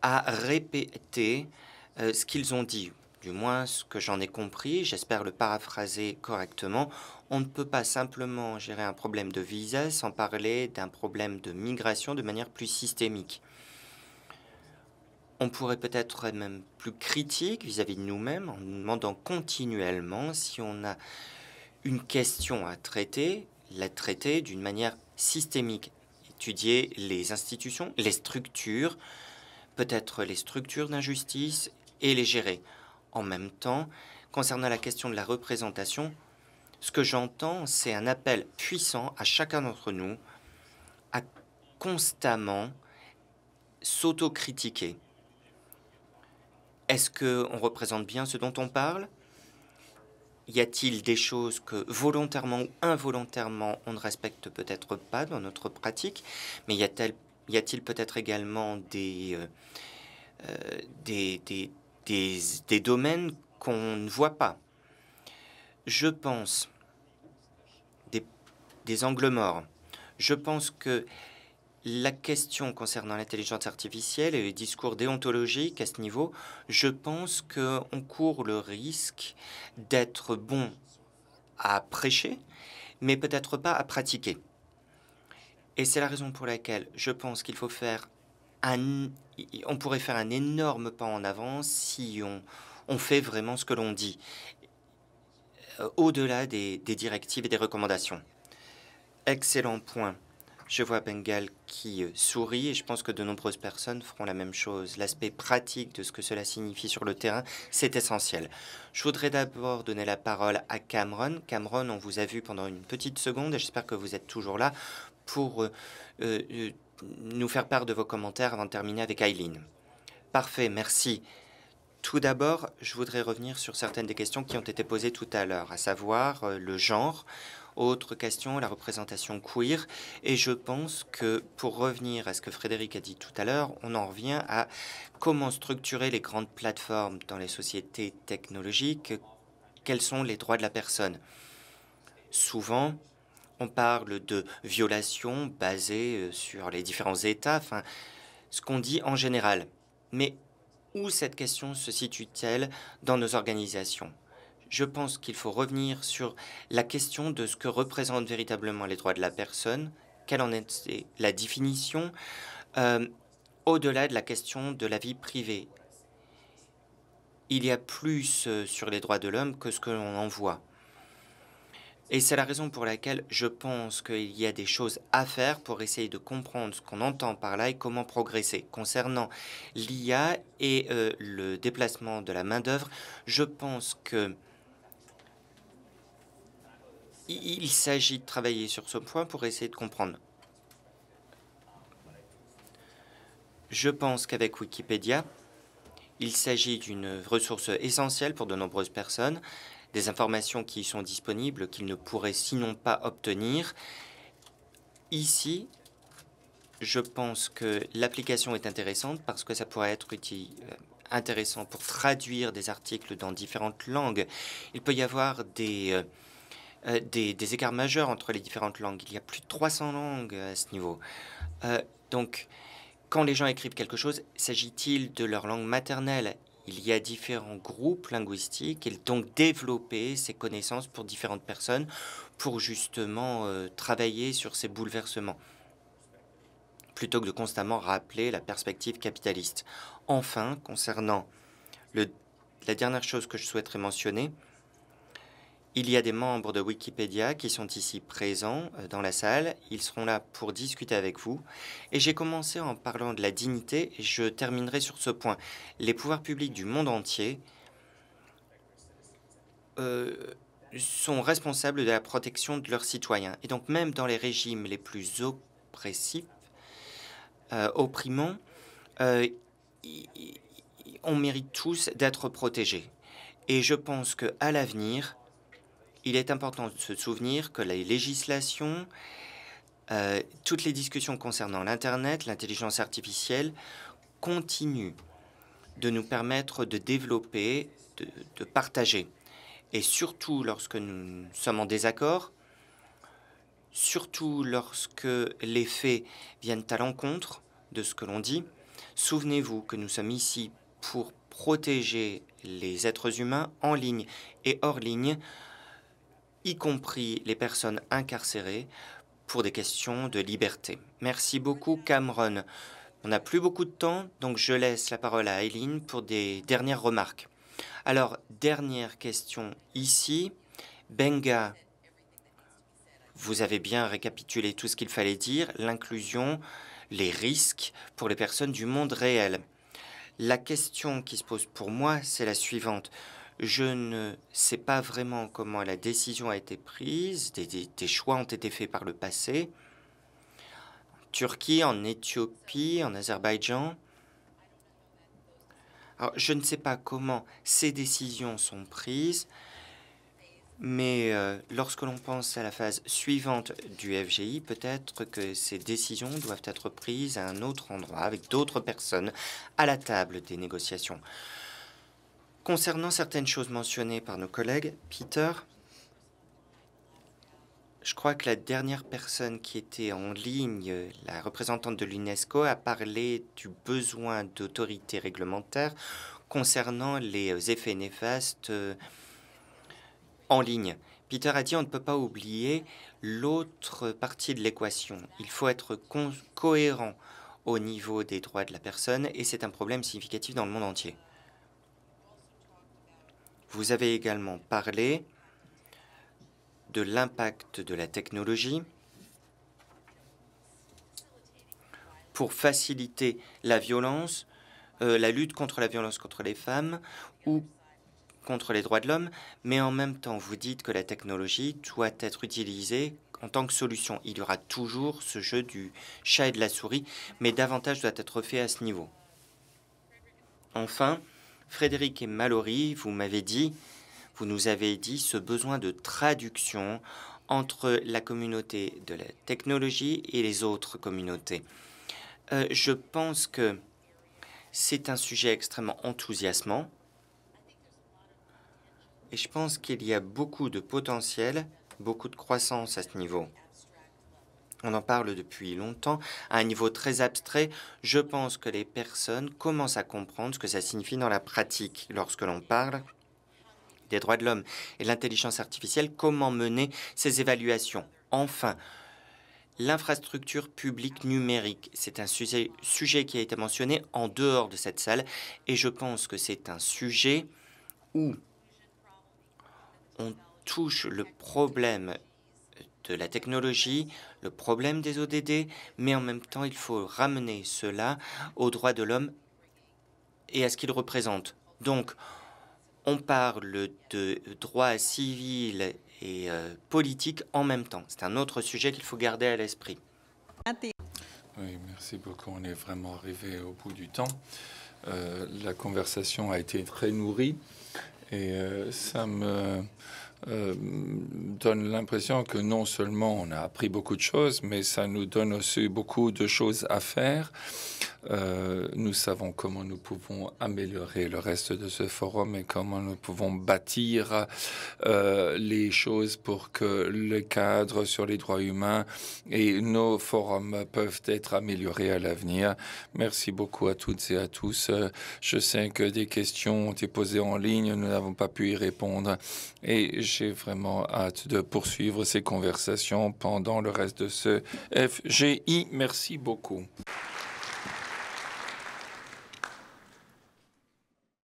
à répéter euh, ce qu'ils ont dit, du moins ce que j'en ai compris, j'espère le paraphraser correctement. On ne peut pas simplement gérer un problème de visa sans parler d'un problème de migration de manière plus systémique. On pourrait peut-être être même plus critique vis-à-vis de nous-mêmes en nous demandant continuellement si on a une question à traiter, la traiter d'une manière systémique, étudier les institutions, les structures, peut-être les structures d'injustice et les gérer. En même temps, concernant la question de la représentation, ce que j'entends, c'est un appel puissant à chacun d'entre nous à constamment s'autocritiquer. Est-ce qu'on représente bien ce dont on parle? Y a-t-il des choses que volontairement ou involontairement on ne respecte peut-être pas dans notre pratique Mais y a-t-il peut-être également des, euh, euh, des, des, des, domaines qu'on ne voit pas? Je pense des, des angles morts. Je pense que la question concernant l'intelligence artificielle et les discours déontologiques à ce niveau, je pense qu'on court le risque d'être bon à prêcher, mais peut-être pas à pratiquer. Et c'est la raison pour laquelle je pense qu'il faut faire un... On pourrait faire un énorme pas en avant si on, fait vraiment ce que l'on dit, euh, au-delà des directives et des recommandations. Excellent point. Je vois Bengal qui euh, sourit et je pense que de nombreuses personnes feront la même chose. L'aspect pratique de ce que cela signifie sur le terrain, c'est essentiel. Je voudrais d'abord donner la parole à Cameron. Cameron, on vous a vu pendant une petite seconde et j'espère que vous êtes toujours là pour euh, euh, nous faire part de vos commentaires avant de terminer avec Eileen. Parfait, merci. Tout d'abord, je voudrais revenir sur certaines des questions qui ont été posées tout à l'heure, à savoir le genre. Autre question, la représentation queer. Et je pense que pour revenir à ce que Frédéric a dit tout à l'heure, on en revient à comment structurer les grandes plateformes dans les sociétés technologiques. Quels sont les droits de la personne? Souvent, on parle de violations basées euh, sur les différents États, enfin, ce qu'on dit en général. Mais où cette question se situe-t-elle dans nos organisations? Je pense qu'il faut revenir sur la question de ce que représentent véritablement les droits de la personne, quelle en est la définition, euh, au-delà de la question de la vie privée. Il y a plus euh, sur les droits de l'homme que ce que l'on en voit. Et c'est la raison pour laquelle je pense qu'il y a des choses à faire pour essayer de comprendre ce qu'on entend par là et comment progresser. Concernant l'IA et euh, le déplacement de la main-d'œuvre, je pense que il s'agit de travailler sur ce point pour essayer de comprendre. Je pense qu'avec Wikipédia, il s'agit d'une ressource essentielle pour de nombreuses personnes des informations qui sont disponibles qu'ils ne pourraient sinon pas obtenir. Ici, je pense que l'application est intéressante parce que ça pourrait être utile, euh, intéressant pour traduire des articles dans différentes langues. Il peut y avoir des, euh, euh, des, écarts majeurs entre les différentes langues. Il y a plus de 300 langues à ce niveau. donc, quand les gens écrivent quelque chose, s'agit-il de leur langue maternelle? Il y a différents groupes linguistiques et donc développer ces connaissances pour différentes personnes pour justement euh, travailler sur ces bouleversements plutôt que de constamment rappeler la perspective capitaliste. Enfin, concernant la dernière chose que je souhaiterais mentionner, il y a des membres de Wikipédia qui sont ici présents euh, dans la salle. Ils seront là pour discuter avec vous. Et j'ai commencé en parlant de la dignité je terminerai sur ce point. Les pouvoirs publics du monde entier euh, sont responsables de la protection de leurs citoyens. Et donc même dans les régimes les plus oppressifs, euh, opprimants, on mérite tous d'être protégés. Et je pense qu'à l'avenir, il est important de se souvenir que les législations, euh, toutes les discussions concernant l'Internet, l'intelligence artificielle, continuent de nous permettre de développer, de, de partager. Et surtout lorsque nous sommes en désaccord, surtout lorsque les faits viennent à l'encontre de ce que l'on dit, souvenez-vous que nous sommes ici pour protéger les êtres humains en ligne et hors ligne y compris les personnes incarcérées, pour des questions de liberté. Merci beaucoup, Cameron. On n'a plus beaucoup de temps, donc je laisse la parole à Eileen pour des dernières remarques. Alors, dernière question ici. Benga, vous avez bien récapitulé tout ce qu'il fallait dire, l'inclusion, les risques pour les personnes du monde réel. La question qui se pose pour moi, c'est la suivante. Je ne sais pas vraiment comment la décision a été prise, des, choix ont été faits par le passé. En Turquie, en Éthiopie, en Azerbaïdjan. Alors, je ne sais pas comment ces décisions sont prises, mais euh, lorsque l'on pense à la phase suivante du FGI, peut-être que ces décisions doivent être prises à un autre endroit, avec d'autres personnes, à la table des négociations. Concernant certaines choses mentionnées par nos collègues, Peter, je crois que la dernière personne qui était en ligne, la représentante de l'UNESCO, a parlé du besoin d'autorité réglementaire concernant les effets néfastes euh, en ligne. Peter a dit on ne peut pas oublier l'autre partie de l'équation. Il faut être cohérent au niveau des droits de la personne et c'est un problème significatif dans le monde entier. Vous avez également parlé de l'impact de la technologie pour faciliter la violence, euh, la lutte contre la violence contre les femmes ou contre les droits de l'homme, mais en même temps, vous dites que la technologie doit être utilisée en tant que solution. Il y aura toujours ce jeu du chat et de la souris, mais davantage doit être fait à ce niveau. Enfin, Frédéric et Mallory, vous m'avez dit, vous nous avez dit ce besoin de traduction entre la communauté de la technologie et les autres communautés. Euh, je pense que c'est un sujet extrêmement enthousiasmant et je pense qu'il y a beaucoup de potentiel, beaucoup de croissance à ce niveau. On en parle depuis longtemps, à un niveau très abstrait. Je pense que les personnes commencent à comprendre ce que ça signifie dans la pratique lorsque l'on parle des droits de l'homme et de l'intelligence artificielle, comment mener ces évaluations? Enfin, l'infrastructure publique numérique, c'est un sujet, sujet qui a été mentionné en dehors de cette salle et je pense que c'est un sujet où on touche le problème de la technologie, le problème des ODD, mais en même temps, il faut ramener cela aux droits de l'homme et à ce qu'il représente. Donc, on parle de droits civils et euh, politiques en même temps. C'est un autre sujet qu'il faut garder à l'esprit. Oui, merci beaucoup. On est vraiment arrivé au bout du temps. Euh, la conversation a été très nourrie et euh, ça me euh, donne l'impression que non seulement on a appris beaucoup de choses, mais ça nous donne aussi beaucoup de choses à faire. Euh, nous savons comment nous pouvons améliorer le reste de ce forum et comment nous pouvons bâtir euh, les choses pour que le cadre sur les droits humains et nos forums peuvent être améliorés à l'avenir. Merci beaucoup à toutes et à tous. Je sais que des questions ont été posées en ligne, nous n'avons pas pu y répondre et j'ai vraiment hâte de poursuivre ces conversations pendant le reste de ce FGI. Merci beaucoup.